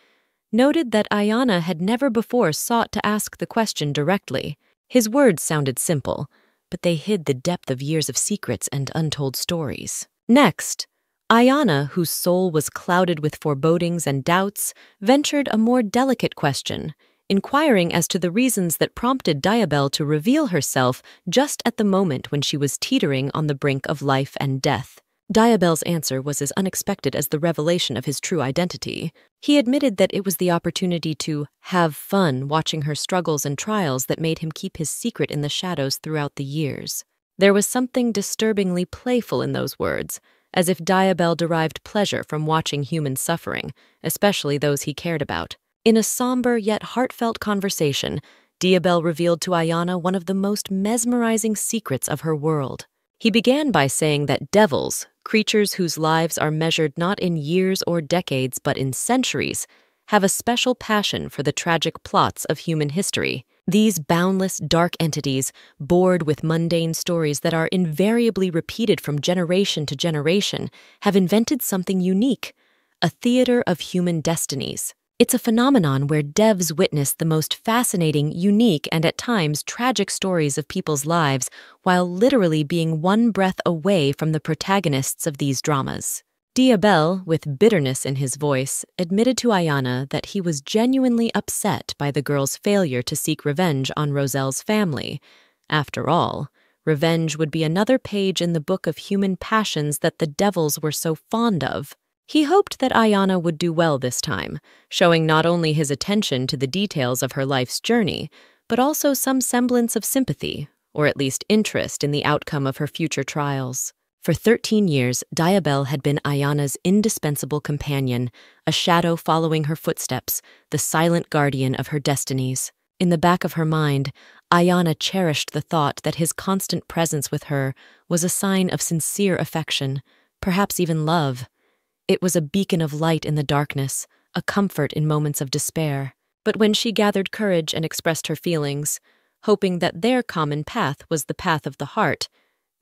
noted that Ayana had never before sought to ask the question directly. His words sounded simple, but they hid the depth of years of secrets and untold stories. Next, Ayana, whose soul was clouded with forebodings and doubts, ventured a more delicate question, inquiring as to the reasons that prompted Diabel to reveal herself just at the moment when she was teetering on the brink of life and death. Diabel's answer was as unexpected as the revelation of his true identity. He admitted that it was the opportunity to have fun watching her struggles and trials that made him keep his secret in the shadows throughout the years. There was something disturbingly playful in those words, as if Diabel derived pleasure from watching human suffering, especially those he cared about. In a somber yet heartfelt conversation, Diabel revealed to Ayana one of the most mesmerizing secrets of her world. He began by saying that devils, creatures whose lives are measured not in years or decades but in centuries, have a special passion for the tragic plots of human history. These boundless, dark entities, bored with mundane stories that are invariably repeated from generation to generation, have invented something unique a theater of human destinies. It's a phenomenon where devs witness the most fascinating, unique, and at times tragic stories of people's lives while literally being one breath away from the protagonists of these dramas. Diabel, with bitterness in his voice, admitted to Ayana that he was genuinely upset by the girl's failure to seek revenge on Roselle's family. After all, revenge would be another page in the book of human passions that the devils were so fond of. He hoped that Ayana would do well this time, showing not only his attention to the details of her life's journey, but also some semblance of sympathy, or at least interest in the outcome of her future trials. For 13 years, Diabel had been Ayana's indispensable companion, a shadow following her footsteps, the silent guardian of her destinies. In the back of her mind, Ayana cherished the thought that his constant presence with her was a sign of sincere affection, perhaps even love. It was a beacon of light in the darkness, a comfort in moments of despair. But when she gathered courage and expressed her feelings, hoping that their common path was the path of the heart,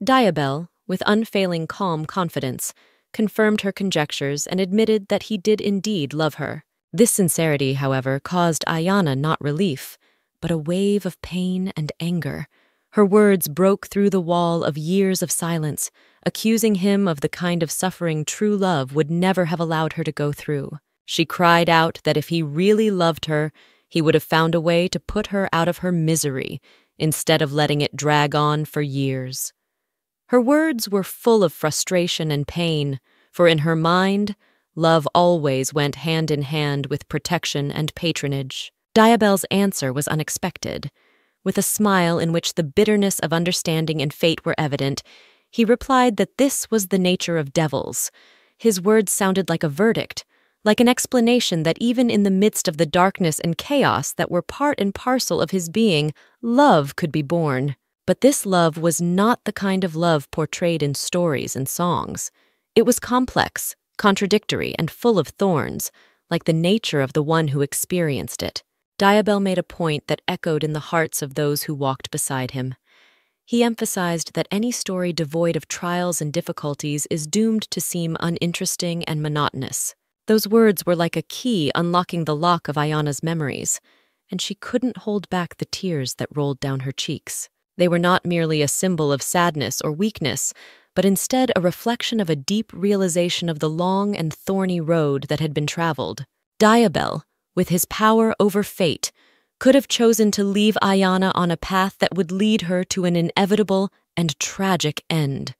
Diabel, with unfailing calm confidence, confirmed her conjectures and admitted that he did indeed love her. This sincerity, however, caused Ayana not relief, but a wave of pain and anger. Her words broke through the wall of years of silence, accusing him of the kind of suffering true love would never have allowed her to go through. She cried out that if he really loved her, he would have found a way to put her out of her misery instead of letting it drag on for years. Her words were full of frustration and pain, for in her mind, love always went hand in hand with protection and patronage. Diabel's answer was unexpected. With a smile in which the bitterness of understanding and fate were evident, he replied that this was the nature of devils. His words sounded like a verdict, like an explanation that even in the midst of the darkness and chaos that were part and parcel of his being, love could be born. But this love was not the kind of love portrayed in stories and songs. It was complex, contradictory, and full of thorns, like the nature of the one who experienced it. Diabel made a point that echoed in the hearts of those who walked beside him. He emphasized that any story devoid of trials and difficulties is doomed to seem uninteresting and monotonous. Those words were like a key unlocking the lock of Ayana's memories, and she couldn't hold back the tears that rolled down her cheeks. They were not merely a symbol of sadness or weakness, but instead a reflection of a deep realization of the long and thorny road that had been traveled. Diabel, with his power over fate, could have chosen to leave Ayana on a path that would lead her to an inevitable and tragic end.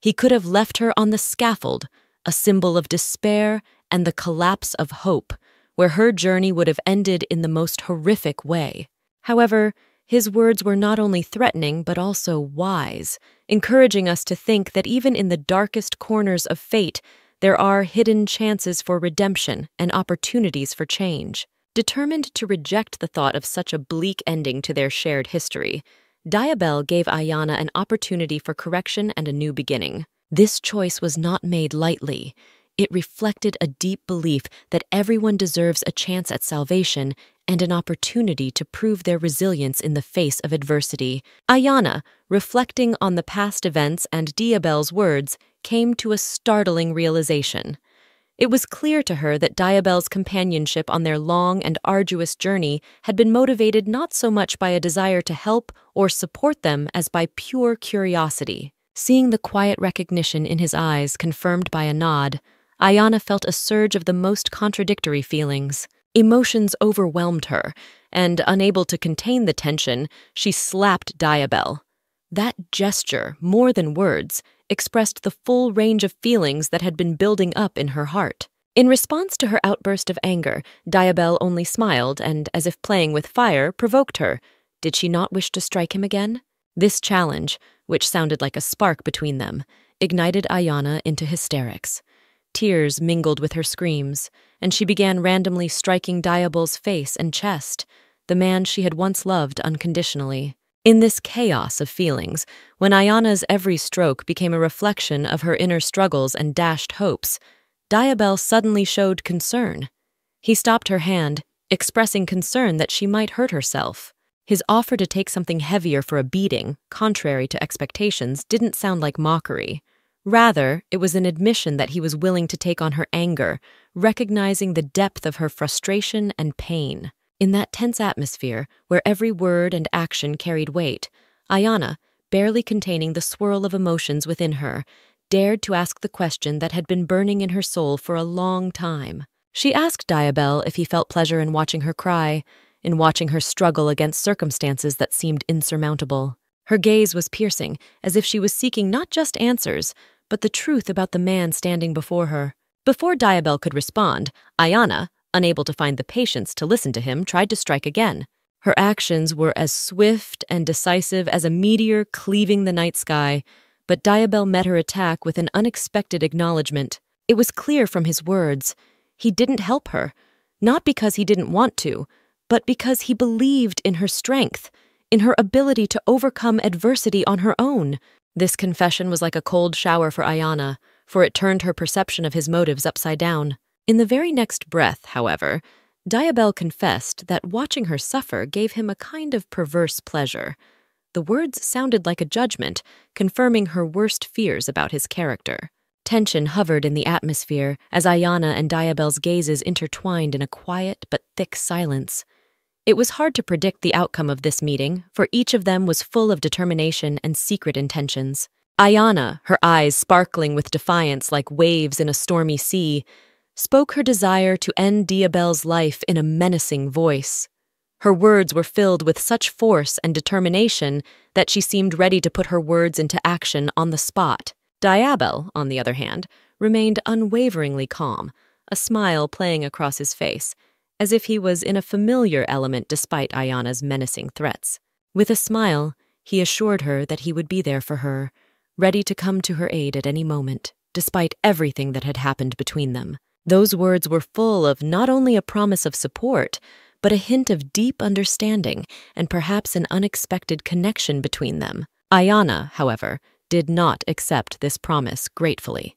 He could have left her on the scaffold, a symbol of despair and the collapse of hope, where her journey would have ended in the most horrific way. However, his words were not only threatening but also wise, encouraging us to think that even in the darkest corners of fate, there are hidden chances for redemption and opportunities for change. Determined to reject the thought of such a bleak ending to their shared history, Diabel gave Ayana an opportunity for correction and a new beginning. This choice was not made lightly. It reflected a deep belief that everyone deserves a chance at salvation and an opportunity to prove their resilience in the face of adversity. Ayana, reflecting on the past events and Diabel's words, came to a startling realization. It was clear to her that Diabel's companionship on their long and arduous journey had been motivated not so much by a desire to help or support them as by pure curiosity. Seeing the quiet recognition in his eyes confirmed by a nod, Ayana felt a surge of the most contradictory feelings. Emotions overwhelmed her, and unable to contain the tension, she slapped Diabel. That gesture, more than words, expressed the full range of feelings that had been building up in her heart. In response to her outburst of anger, Diabel only smiled and, as if playing with fire, provoked her. Did she not wish to strike him again? This challenge, which sounded like a spark between them, ignited Ayana into hysterics. Tears mingled with her screams, and she began randomly striking Diabel's face and chest, the man she had once loved unconditionally. In this chaos of feelings, when Ayana's every stroke became a reflection of her inner struggles and dashed hopes, Diabel suddenly showed concern. He stopped her hand, expressing concern that she might hurt herself. His offer to take something heavier for a beating, contrary to expectations, didn't sound like mockery. Rather, it was an admission that he was willing to take on her anger, recognizing the depth of her frustration and pain. In that tense atmosphere, where every word and action carried weight, Ayana, barely containing the swirl of emotions within her, dared to ask the question that had been burning in her soul for a long time. She asked Diabel if he felt pleasure in watching her cry, in watching her struggle against circumstances that seemed insurmountable. Her gaze was piercing, as if she was seeking not just answers, but the truth about the man standing before her. Before Diabel could respond, Ayana, unable to find the patience to listen to him, tried to strike again. Her actions were as swift and decisive as a meteor cleaving the night sky, but Diabel met her attack with an unexpected acknowledgement. It was clear from his words. He didn't help her, not because he didn't want to, but because he believed in her strength, in her ability to overcome adversity on her own. This confession was like a cold shower for Ayana, for it turned her perception of his motives upside down. In the very next breath, however, Diabel confessed that watching her suffer gave him a kind of perverse pleasure. The words sounded like a judgment, confirming her worst fears about his character. Tension hovered in the atmosphere as Ayana and Diabel's gazes intertwined in a quiet but thick silence. It was hard to predict the outcome of this meeting, for each of them was full of determination and secret intentions. Ayana, her eyes sparkling with defiance like waves in a stormy sea, spoke her desire to end Diabel's life in a menacing voice. Her words were filled with such force and determination that she seemed ready to put her words into action on the spot. Diabel, on the other hand, remained unwaveringly calm, a smile playing across his face, as if he was in a familiar element despite Ayana's menacing threats. With a smile, he assured her that he would be there for her, ready to come to her aid at any moment, despite everything that had happened between them. Those words were full of not only a promise of support, but a hint of deep understanding and perhaps an unexpected connection between them. Ayana, however, did not accept this promise gratefully.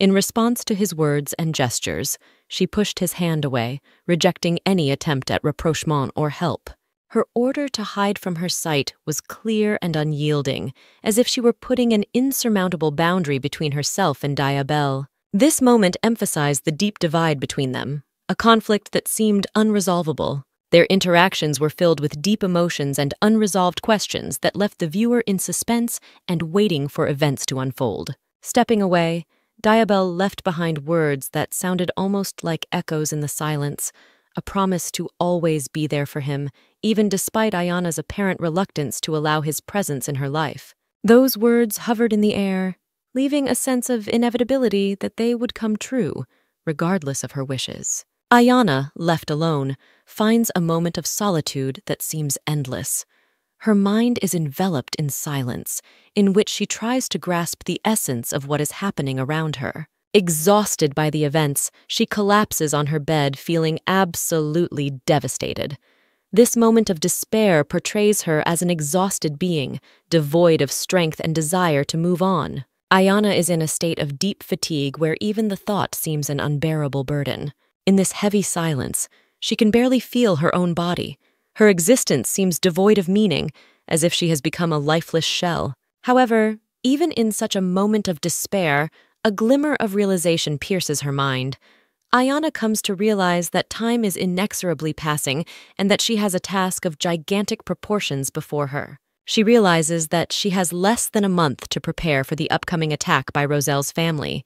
In response to his words and gestures, she pushed his hand away, rejecting any attempt at rapprochement or help. Her order to hide from her sight was clear and unyielding, as if she were putting an insurmountable boundary between herself and Diabel. This moment emphasized the deep divide between them, a conflict that seemed unresolvable. Their interactions were filled with deep emotions and unresolved questions that left the viewer in suspense and waiting for events to unfold. Stepping away, Diabel left behind words that sounded almost like echoes in the silence, a promise to always be there for him, even despite Ayana's apparent reluctance to allow his presence in her life. Those words hovered in the air, leaving a sense of inevitability that they would come true, regardless of her wishes. Ayana, left alone, finds a moment of solitude that seems endless. Her mind is enveloped in silence, in which she tries to grasp the essence of what is happening around her. Exhausted by the events, she collapses on her bed, feeling absolutely devastated. This moment of despair portrays her as an exhausted being, devoid of strength and desire to move on. Ayana is in a state of deep fatigue where even the thought seems an unbearable burden. In this heavy silence, she can barely feel her own body. Her existence seems devoid of meaning, as if she has become a lifeless shell. However, even in such a moment of despair, a glimmer of realization pierces her mind. Ayana comes to realize that time is inexorably passing and that she has a task of gigantic proportions before her. She realizes that she has less than a month to prepare for the upcoming attack by Roselle's family.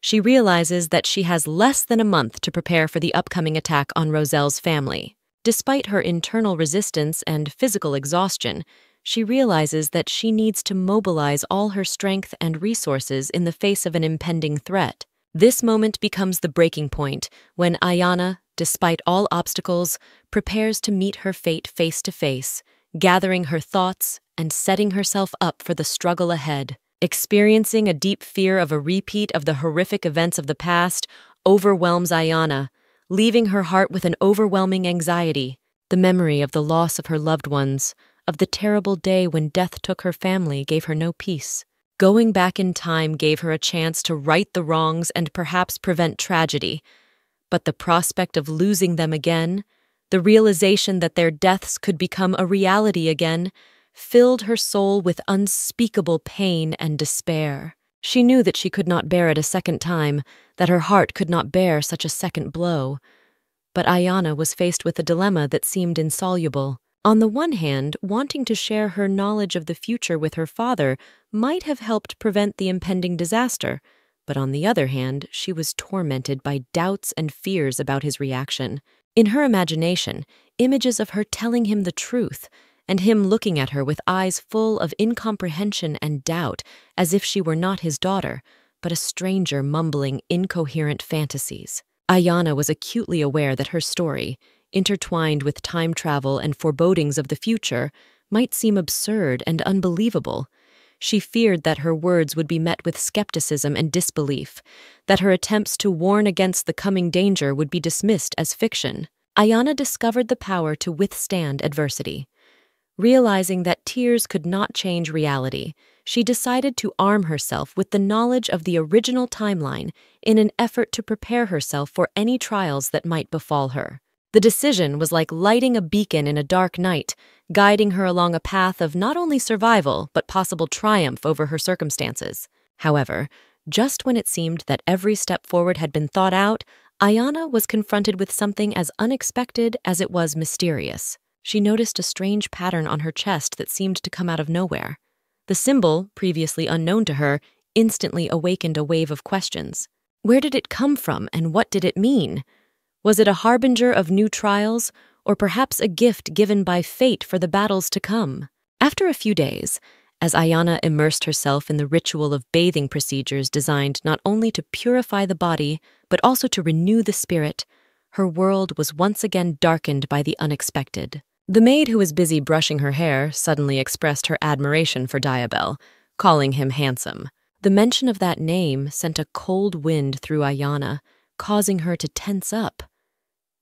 She realizes that she has less than a month to prepare for the upcoming attack on Roselle's family. Despite her internal resistance and physical exhaustion, she realizes that she needs to mobilize all her strength and resources in the face of an impending threat. This moment becomes the breaking point when Ayana, despite all obstacles, prepares to meet her fate face to face, gathering her thoughts and setting herself up for the struggle ahead. Experiencing a deep fear of a repeat of the horrific events of the past overwhelms Ayana, leaving her heart with an overwhelming anxiety. The memory of the loss of her loved ones, of the terrible day when death took her family, gave her no peace. Going back in time gave her a chance to right the wrongs and perhaps prevent tragedy. But the prospect of losing them again, the realization that their deaths could become a reality again, filled her soul with unspeakable pain and despair. She knew that she could not bear it a second time, that her heart could not bear such a second blow. But Ayana was faced with a dilemma that seemed insoluble. On the one hand, wanting to share her knowledge of the future with her father might have helped prevent the impending disaster, but on the other hand, she was tormented by doubts and fears about his reaction. In her imagination, images of her telling him the truth, and him looking at her with eyes full of incomprehension and doubt, as if she were not his daughter, but a stranger mumbling incoherent fantasies. Ayana was acutely aware that her story, intertwined with time travel and forebodings of the future, might seem absurd and unbelievable. She feared that her words would be met with skepticism and disbelief, that her attempts to warn against the coming danger would be dismissed as fiction. Ayana discovered the power to withstand adversity. Realizing that tears could not change reality, she decided to arm herself with the knowledge of the original timeline in an effort to prepare herself for any trials that might befall her. The decision was like lighting a beacon in a dark night, guiding her along a path of not only survival, but possible triumph over her circumstances. However, Just when it seemed that every step forward had been thought out, Ayana was confronted with something as unexpected as it was mysterious. She noticed a strange pattern on her chest that seemed to come out of nowhere. The symbol, previously unknown to her, instantly awakened a wave of questions. Where did it come from and what did it mean? Was it a harbinger of new trials, or perhaps a gift given by fate for the battles to come? After a few days, as Ayana immersed herself in the ritual of bathing procedures designed not only to purify the body, but also to renew the spirit, her world was once again darkened by the unexpected. The maid who was busy brushing her hair suddenly expressed her admiration for Diabel, calling him handsome. The mention of that name sent a cold wind through Ayana, causing her to tense up.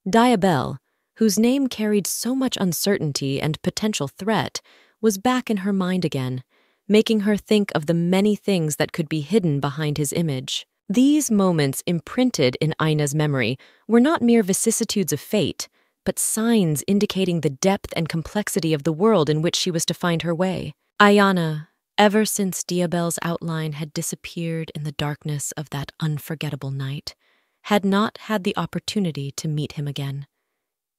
Diabel, whose name carried so much uncertainty and potential threat, was back in her mind again, making her think of the many things that could be hidden behind his image. These moments imprinted in Ayana's memory were not mere vicissitudes of fate, but signs indicating the depth and complexity of the world in which she was to find her way. Ayana, ever since Diabel's outline had disappeared in the darkness of that unforgettable night, had not had the opportunity to meet him again.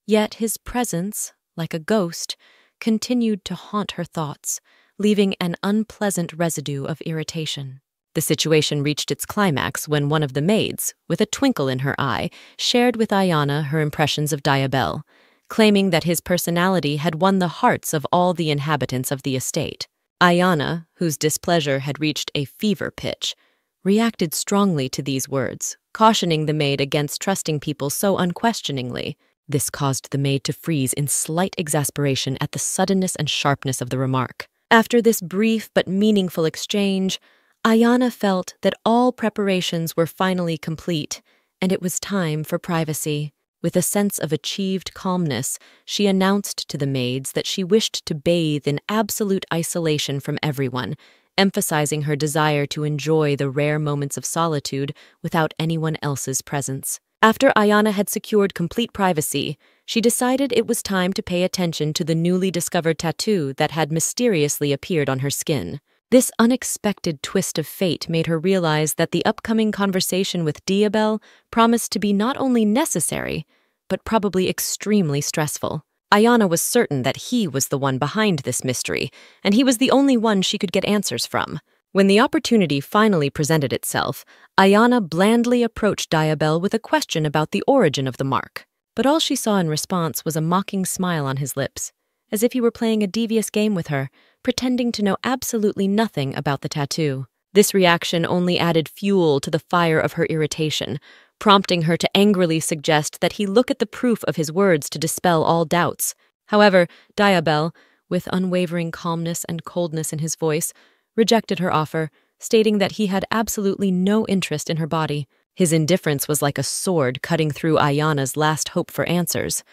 Yet his presence, like a ghost, continued to haunt her thoughts, leaving an unpleasant residue of irritation. The situation reached its climax when one of the maids, with a twinkle in her eye, shared with Ayana her impressions of Diabel, claiming that his personality had won the hearts of all the inhabitants of the estate. Ayana, whose displeasure had reached a fever pitch, reacted strongly to these words, cautioning the maid against trusting people so unquestioningly. This caused the maid to freeze in slight exasperation at the suddenness and sharpness of the remark. After this brief but meaningful exchange, Ayana felt that all preparations were finally complete, and it was time for privacy. With a sense of achieved calmness, she announced to the maids that she wished to bathe in absolute isolation from everyone, emphasizing her desire to enjoy the rare moments of solitude without anyone else's presence. After Ayana had secured complete privacy, she decided it was time to pay attention to the newly discovered tattoo that had mysteriously appeared on her skin. This unexpected twist of fate made her realize that the upcoming conversation with Diabel promised to be not only necessary, but probably extremely stressful. Ayana was certain that he was the one behind this mystery, and he was the only one she could get answers from. When the opportunity finally presented itself, Ayana blandly approached Diabel with a question about the origin of the mark. But all she saw in response was a mocking smile on his lips, as if he were playing a devious game with her, pretending to know absolutely nothing about the tattoo. This reaction only added fuel to the fire of her irritation, prompting her to angrily suggest that he look at the proof of his words to dispel all doubts. However, Diabel, with unwavering calmness and coldness in his voice, rejected her offer, stating that he had absolutely no interest in her body. His indifference was like a sword cutting through Ayana's last hope for answers.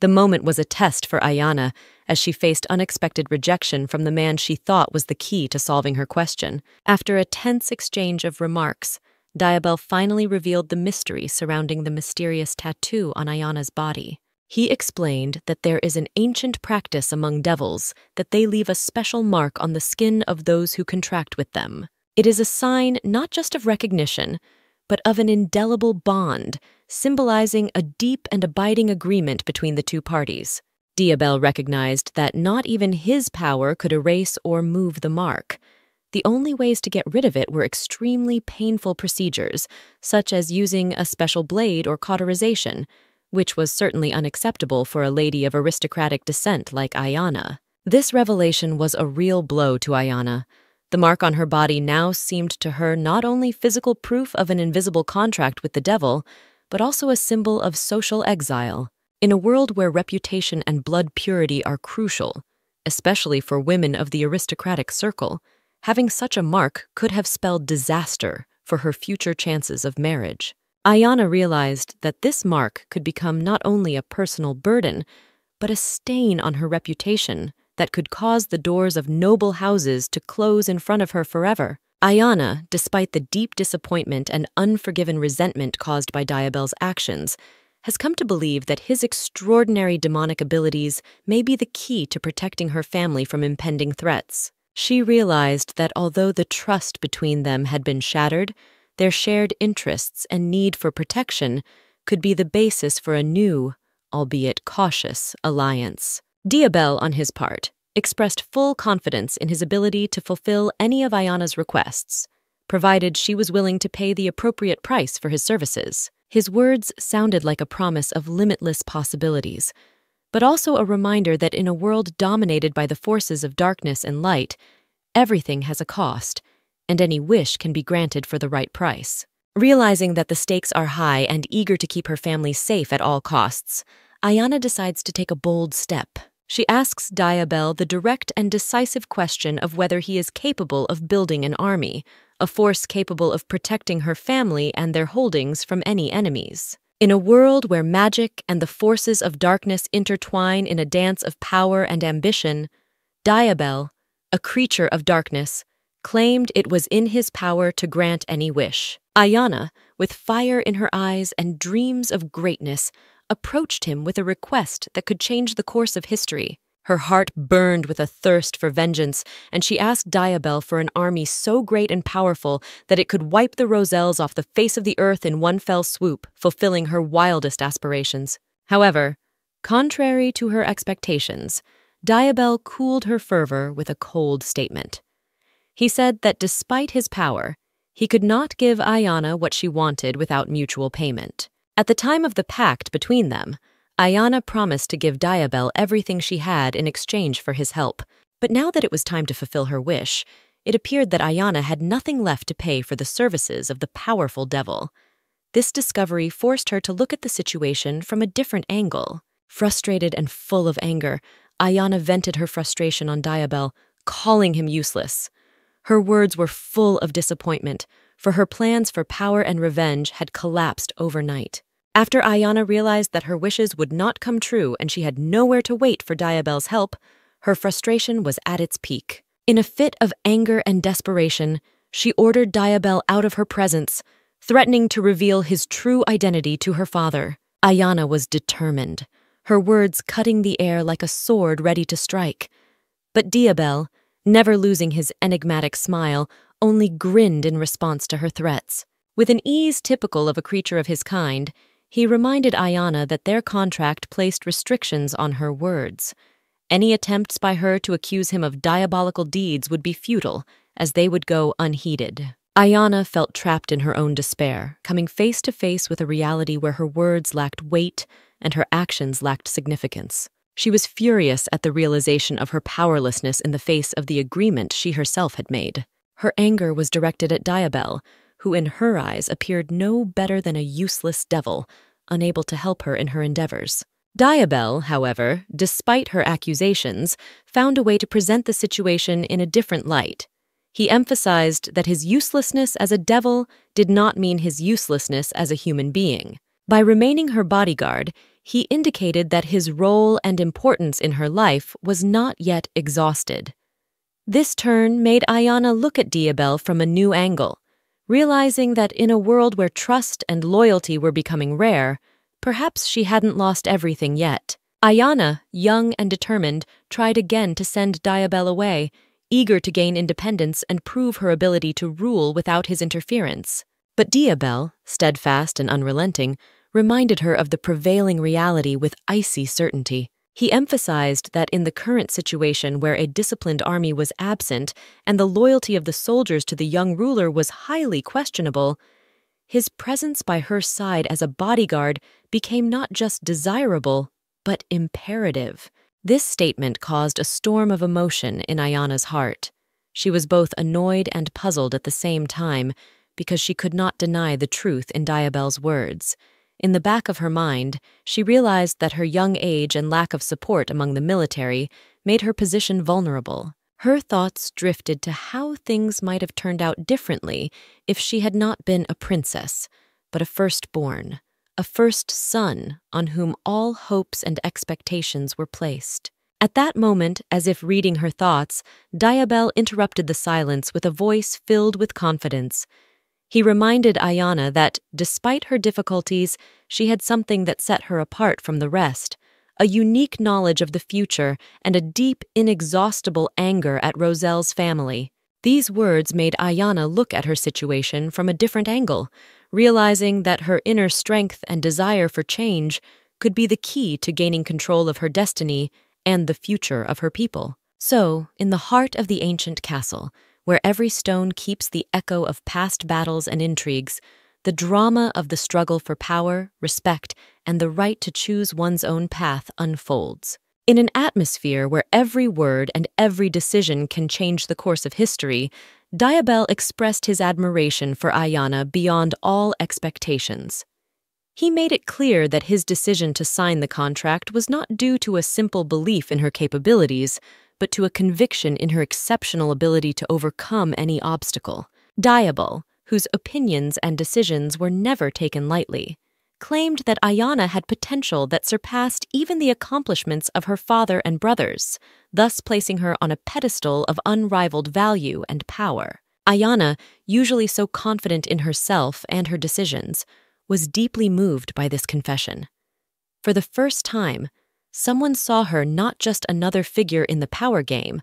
The moment was a test for Ayana as she faced unexpected rejection from the man she thought was the key to solving her question. After a tense exchange of remarks, Diabel finally revealed the mystery surrounding the mysterious tattoo on Ayana's body. He explained that there is an ancient practice among devils that they leave a special mark on the skin of those who contract with them. It is a sign not just of recognition, but of an indelible bond, symbolizing a deep and abiding agreement between the two parties. Diabel recognized that not even his power could erase or move the mark. The only ways to get rid of it were extremely painful procedures, such as using a special blade or cauterization, which was certainly unacceptable for a lady of aristocratic descent like Ayana. This revelation was a real blow to Ayana. The mark on her body now seemed to her not only physical proof of an invisible contract with the devil, but also a symbol of social exile. In a world where reputation and blood purity are crucial, especially for women of the aristocratic circle, having such a mark could have spelled disaster for her future chances of marriage. Ayana realized that this mark could become not only a personal burden, but a stain on her reputation that could cause the doors of noble houses to close in front of her forever. Ayana, despite the deep disappointment and unforgiven resentment caused by Diabel's actions, has come to believe that his extraordinary demonic abilities may be the key to protecting her family from impending threats. She realized that although the trust between them had been shattered, their shared interests and need for protection could be the basis for a new, albeit cautious, alliance. Diabel, on his part, expressed full confidence in his ability to fulfill any of Ayana's requests, provided she was willing to pay the appropriate price for his services. His words sounded like a promise of limitless possibilities, but also a reminder that in a world dominated by the forces of darkness and light, everything has a cost, and any wish can be granted for the right price. Realizing that the stakes are high and eager to keep her family safe at all costs, Ayana decides to take a bold step. She asks Diabel the direct and decisive question of whether he is capable of building an army, a force capable of protecting her family and their holdings from any enemies. In a world where magic and the forces of darkness intertwine in a dance of power and ambition, Diabel, a creature of darkness, claimed it was in his power to grant any wish. Ayana, with fire in her eyes and dreams of greatness, approached him with a request that could change the course of history. Her heart burned with a thirst for vengeance, and she asked Diabel for an army so great and powerful that it could wipe the Roselles off the face of the earth in one fell swoop, fulfilling her wildest aspirations. However, contrary to her expectations, Diabel cooled her fervor with a cold statement. He said that despite his power, he could not give Ayana what she wanted without mutual payment. At the time of the pact between them, Ayana promised to give Diabel everything she had in exchange for his help. But now that it was time to fulfill her wish, it appeared that Ayana had nothing left to pay for the services of the powerful devil. This discovery forced her to look at the situation from a different angle. Frustrated and full of anger, Ayana vented her frustration on Diabel, calling him useless. Her words were full of disappointment, for her plans for power and revenge had collapsed overnight. After Ayana realized that her wishes would not come true and she had nowhere to wait for Diabel's help, her frustration was at its peak. In a fit of anger and desperation, she ordered Diabel out of her presence, threatening to reveal his true identity to her father. Ayana was determined, her words cutting the air like a sword ready to strike. But Diabel, never losing his enigmatic smile, only grinned in response to her threats. With an ease typical of a creature of his kind, he reminded Ayana that their contract placed restrictions on her words. Any attempts by her to accuse him of diabolical deeds would be futile, as they would go unheeded. Ayana felt trapped in her own despair, coming face to face with a reality where her words lacked weight and her actions lacked significance. She was furious at the realization of her powerlessness in the face of the agreement she herself had made. Her anger was directed at Diabel, who in her eyes appeared no better than a useless devil, unable to help her in her endeavors. Diabel, however, despite her accusations, found a way to present the situation in a different light. He emphasized that his uselessness as a devil did not mean his uselessness as a human being. By remaining her bodyguard, he indicated that his role and importance in her life was not yet exhausted. This turn made Ayana look at Diabel from a new angle, realizing that in a world where trust and loyalty were becoming rare, perhaps she hadn't lost everything yet. Ayana, young and determined, tried again to send Diabel away, eager to gain independence and prove her ability to rule without his interference. But Diabel, steadfast and unrelenting, reminded her of the prevailing reality with icy certainty. He emphasized that in the current situation where a disciplined army was absent and the loyalty of the soldiers to the young ruler was highly questionable, his presence by her side as a bodyguard became not just desirable, but imperative. This statement caused a storm of emotion in Ayana's heart. She was both annoyed and puzzled at the same time because she could not deny the truth in Diabel's words. In the back of her mind, she realized that her young age and lack of support among the military made her position vulnerable. Her thoughts drifted to how things might have turned out differently if she had not been a princess, but a firstborn, a first son on whom all hopes and expectations were placed. At that moment, as if reading her thoughts, Diabel interrupted the silence with a voice filled with confidence. He reminded Ayana that, despite her difficulties, she had something that set her apart from the rest a unique knowledge of the future and a deep, inexhaustible anger at Roselle's family. These words made Ayana look at her situation from a different angle, realizing that her inner strength and desire for change could be the key to gaining control of her destiny and the future of her people. So, in the heart of the ancient castle, where every stone keeps the echo of past battles and intrigues, the drama of the struggle for power, respect, and the right to choose one's own path unfolds. In an atmosphere where every word and every decision can change the course of history, Diabel expressed his admiration for Ayana beyond all expectations. He made it clear that his decision to sign the contract was not due to a simple belief in her capabilities, but to a conviction in her exceptional ability to overcome any obstacle. Diabel, whose opinions and decisions were never taken lightly, claimed that Ayana had potential that surpassed even the accomplishments of her father and brothers, thus placing her on a pedestal of unrivaled value and power. Ayana, usually so confident in herself and her decisions, was deeply moved by this confession. For the first time, someone saw her not just another figure in the power game,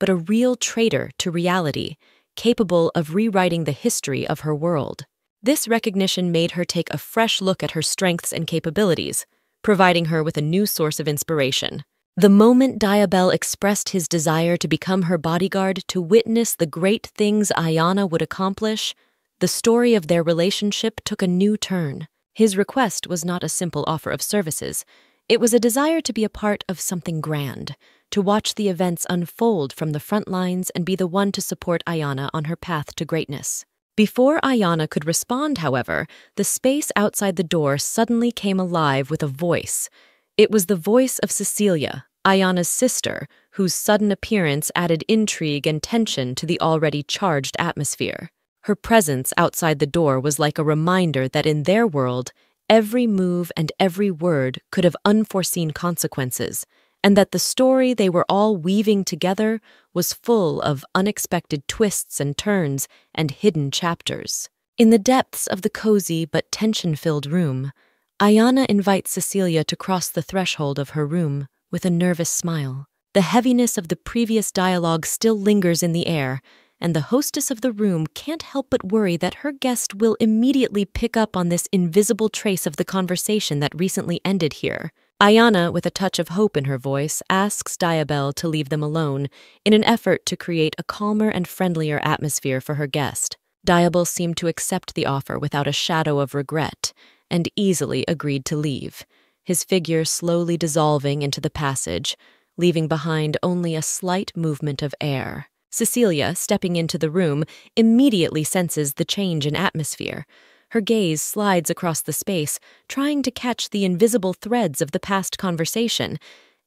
but a real traitor to reality, capable of rewriting the history of her world. This recognition made her take a fresh look at her strengths and capabilities, providing her with a new source of inspiration. The moment Diabel expressed his desire to become her bodyguard to witness the great things Ayana would accomplish, the story of their relationship took a new turn. His request was not a simple offer of services. It was a desire to be a part of something grand, to watch the events unfold from the front lines and be the one to support Ayana on her path to greatness. Before Ayana could respond, however, the space outside the door suddenly came alive with a voice. It was the voice of Cecilia, Ayana's sister, whose sudden appearance added intrigue and tension to the already charged atmosphere. Her presence outside the door was like a reminder that in their world, every move and every word could have unforeseen consequences, and that the story they were all weaving together was full of unexpected twists and turns and hidden chapters. In the depths of the cozy but tension filled room, Ayana invites Cecilia to cross the threshold of her room with a nervous smile. The heaviness of the previous dialogue still lingers in the air, and the hostess of the room can't help but worry that her guest will immediately pick up on this invisible trace of the conversation that recently ended here. Ayana, with a touch of hope in her voice, asks Diabel to leave them alone in an effort to create a calmer and friendlier atmosphere for her guest. Diabel seemed to accept the offer without a shadow of regret and easily agreed to leave, his figure slowly dissolving into the passage, leaving behind only a slight movement of air. Cecilia, stepping into the room, immediately senses the change in atmosphere. Her gaze slides across the space, trying to catch the invisible threads of the past conversation,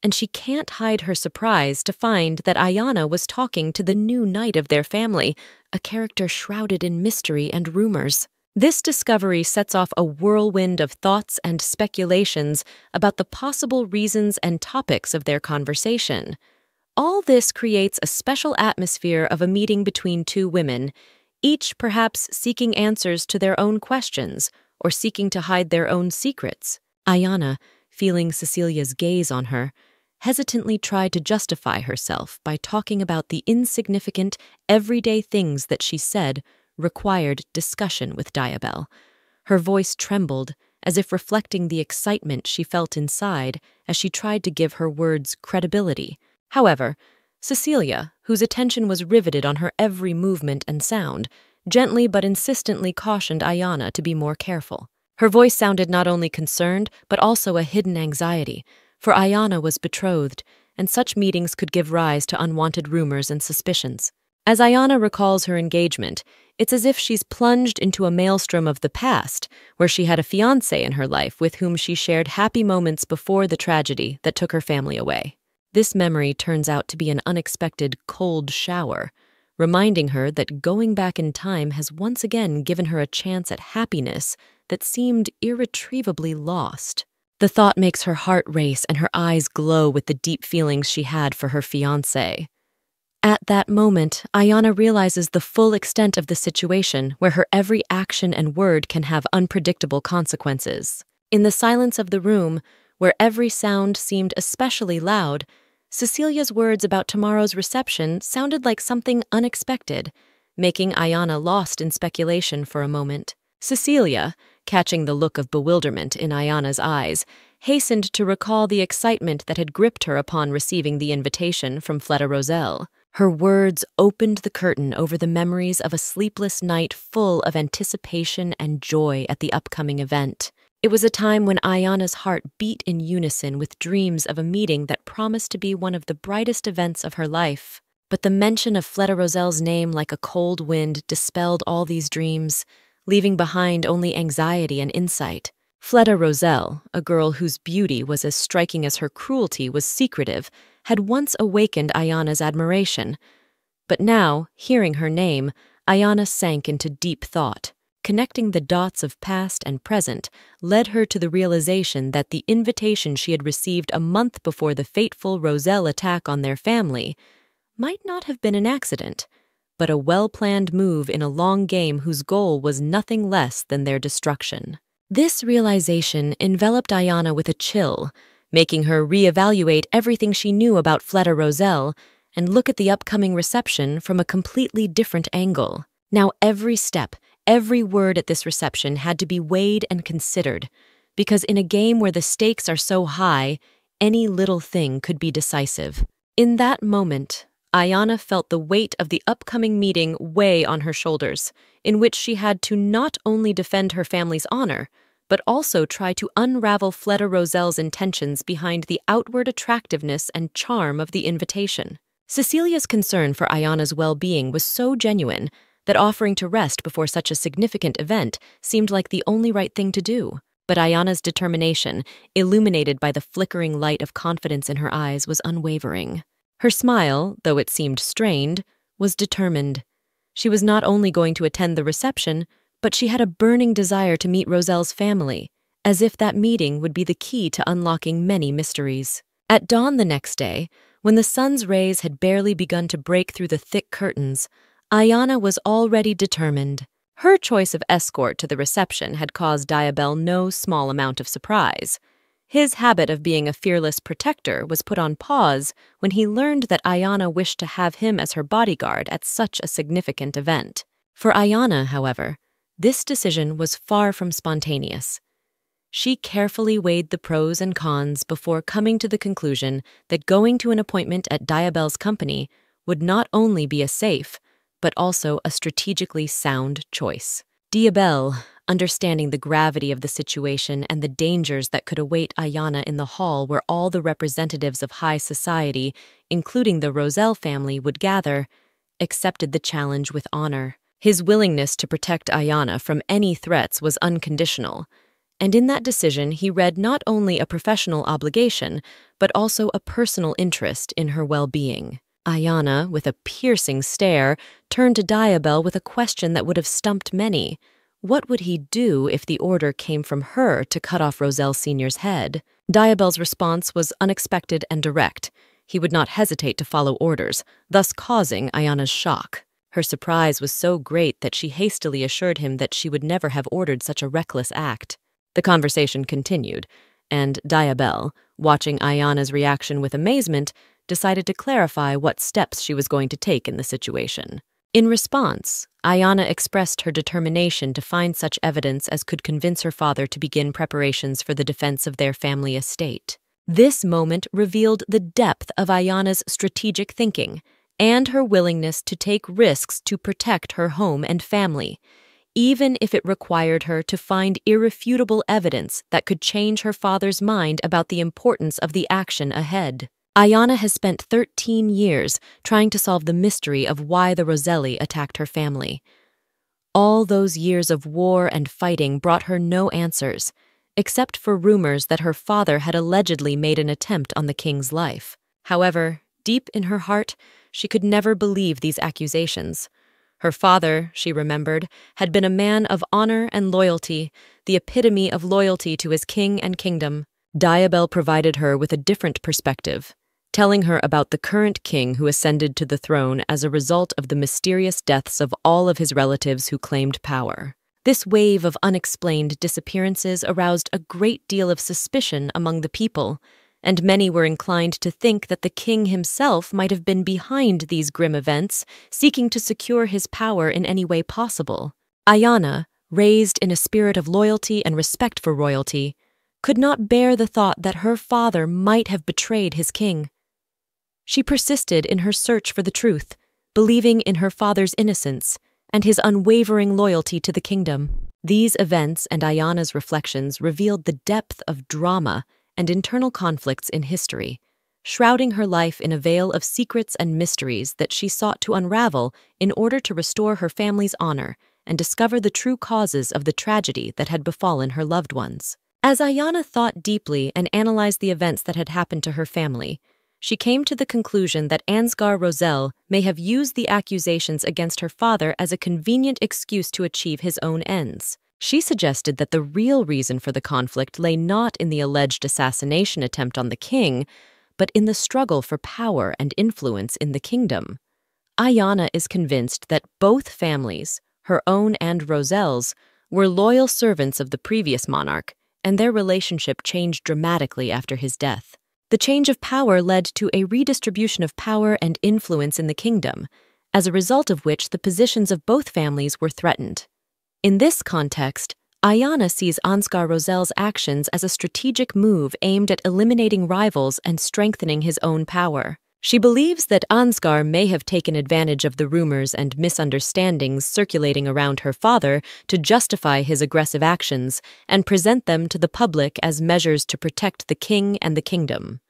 and she can't hide her surprise to find that Ayana was talking to the new knight of their family, a character shrouded in mystery and rumors. This discovery sets off a whirlwind of thoughts and speculations about the possible reasons and topics of their conversation. All this creates a special atmosphere of a meeting between two women, each perhaps seeking answers to their own questions or seeking to hide their own secrets. Ayana, feeling Cecilia's gaze on her, hesitantly tried to justify herself by talking about the insignificant, everyday things that she said required discussion with Diabel. Her voice trembled, as if reflecting the excitement she felt inside as she tried to give her words credibility. However, Cecilia, whose attention was riveted on her every movement and sound, gently but insistently cautioned Ayana to be more careful. Her voice sounded not only concerned, but also a hidden anxiety, for Ayana was betrothed, and such meetings could give rise to unwanted rumors and suspicions. As Ayana recalls her engagement, it's as if she's plunged into a maelstrom of the past, where she had a fiance in her life with whom she shared happy moments before the tragedy that took her family away. This memory turns out to be an unexpected cold shower, reminding her that going back in time has once again given her a chance at happiness that seemed irretrievably lost. The thought makes her heart race and her eyes glow with the deep feelings she had for her fiancé. At that moment, Ayana realizes the full extent of the situation where her every action and word can have unpredictable consequences. In the silence of the room, where every sound seemed especially loud, Cecilia's words about tomorrow's reception sounded like something unexpected, making Ayana lost in speculation for a moment. Cecilia, catching the look of bewilderment in Ayana's eyes, hastened to recall the excitement that had gripped her upon receiving the invitation from Fleda Roselle. Her words opened the curtain over the memories of a sleepless night full of anticipation and joy at the upcoming event. It was a time when Ayana's heart beat in unison with dreams of a meeting that promised to be one of the brightest events of her life. But the mention of Fleda Roselle's name like a cold wind dispelled all these dreams, leaving behind only anxiety and insight. Fleda Roselle, a girl whose beauty was as striking as her cruelty was secretive, had once awakened Ayana's admiration. But now, hearing her name, Ayana sank into deep thought. Connecting the dots of past and present led her to the realization that the invitation she had received a month before the fateful Roselle attack on their family might not have been an accident, but a well planned move in a long game whose goal was nothing less than their destruction. This realization enveloped Ayana with a chill, making her reevaluate everything she knew about Fleda Roselle and look at the upcoming reception from a completely different angle. Now, every step, every word at this reception had to be weighed and considered, because in a game where the stakes are so high, any little thing could be decisive. In that moment, Ayana felt the weight of the upcoming meeting weigh on her shoulders, in which she had to not only defend her family's honor, but also try to unravel Fleda Roselle's intentions behind the outward attractiveness and charm of the invitation. Cecilia's concern for Ayana's well being was so genuine that offering to rest before such a significant event seemed like the only right thing to do. But Ayana's determination, illuminated by the flickering light of confidence in her eyes, was unwavering. Her smile, though it seemed strained, was determined. She was not only going to attend the reception, but she had a burning desire to meet Roselle's family, as if that meeting would be the key to unlocking many mysteries. At dawn the next day, when the sun's rays had barely begun to break through the thick curtains, Ayana was already determined. Her choice of escort to the reception had caused Diabel no small amount of surprise. His habit of being a fearless protector was put on pause when he learned that Ayana wished to have him as her bodyguard at such a significant event. For Ayana, however, this decision was far from spontaneous. She carefully weighed the pros and cons before coming to the conclusion that going to an appointment at Diabel's company would not only be a safe, but also a strategically sound choice. Diabel, understanding the gravity of the situation and the dangers that could await Ayana in the hall where all the representatives of high society, including the Roselle family, would gather, accepted the challenge with honor. His willingness to protect Ayana from any threats was unconditional, and in that decision he read not only a professional obligation, but also a personal interest in her well-being. Ayana, with a piercing stare, turned to Diabel with a question that would have stumped many. What would he do if the order came from her to cut off Roselle Sr.'s head? Diabel's response was unexpected and direct. He would not hesitate to follow orders, thus causing Ayana's shock. Her surprise was so great that she hastily assured him that she would never have ordered such a reckless act. The conversation continued, and Diabel, watching Ayana's reaction with amazement, decided to clarify what steps she was going to take in the situation. In response, Ayana expressed her determination to find such evidence as could convince her father to begin preparations for the defense of their family estate. This moment revealed the depth of Ayana's strategic thinking and her willingness to take risks to protect her home and family, even if it required her to find irrefutable evidence that could change her father's mind about the importance of the action ahead. Ayana has spent 13 years trying to solve the mystery of why the Roselli attacked her family. All those years of war and fighting brought her no answers, except for rumors that her father had allegedly made an attempt on the king's life. However, deep in her heart, she could never believe these accusations. Her father, she remembered, had been a man of honor and loyalty, the epitome of loyalty to his king and kingdom. Diabel provided her with a different perspective telling her about the current king who ascended to the throne as a result of the mysterious deaths of all of his relatives who claimed power. This wave of unexplained disappearances aroused a great deal of suspicion among the people, and many were inclined to think that the king himself might have been behind these grim events, seeking to secure his power in any way possible. Ayana, raised in a spirit of loyalty and respect for royalty, could not bear the thought that her father might have betrayed his king. She persisted in her search for the truth, believing in her father's innocence and his unwavering loyalty to the kingdom. These events and Ayana's reflections revealed the depth of drama and internal conflicts in history, shrouding her life in a veil of secrets and mysteries that she sought to unravel in order to restore her family's honor and discover the true causes of the tragedy that had befallen her loved ones. As Ayana thought deeply and analyzed the events that had happened to her family, she came to the conclusion that Ansgar Roselle may have used the accusations against her father as a convenient excuse to achieve his own ends. She suggested that the real reason for the conflict lay not in the alleged assassination attempt on the king, but in the struggle for power and influence in the kingdom. Ayana is convinced that both families, her own and Roselle's, were loyal servants of the previous monarch and their relationship changed dramatically after his death. The change of power led to a redistribution of power and influence in the kingdom, as a result of which the positions of both families were threatened. In this context, Ayana sees Ansgar Roselle's actions as a strategic move aimed at eliminating rivals and strengthening his own power. She believes that Ansgar may have taken advantage of the rumors and misunderstandings circulating around her father to justify his aggressive actions and present them to the public as measures to protect the king and the kingdom.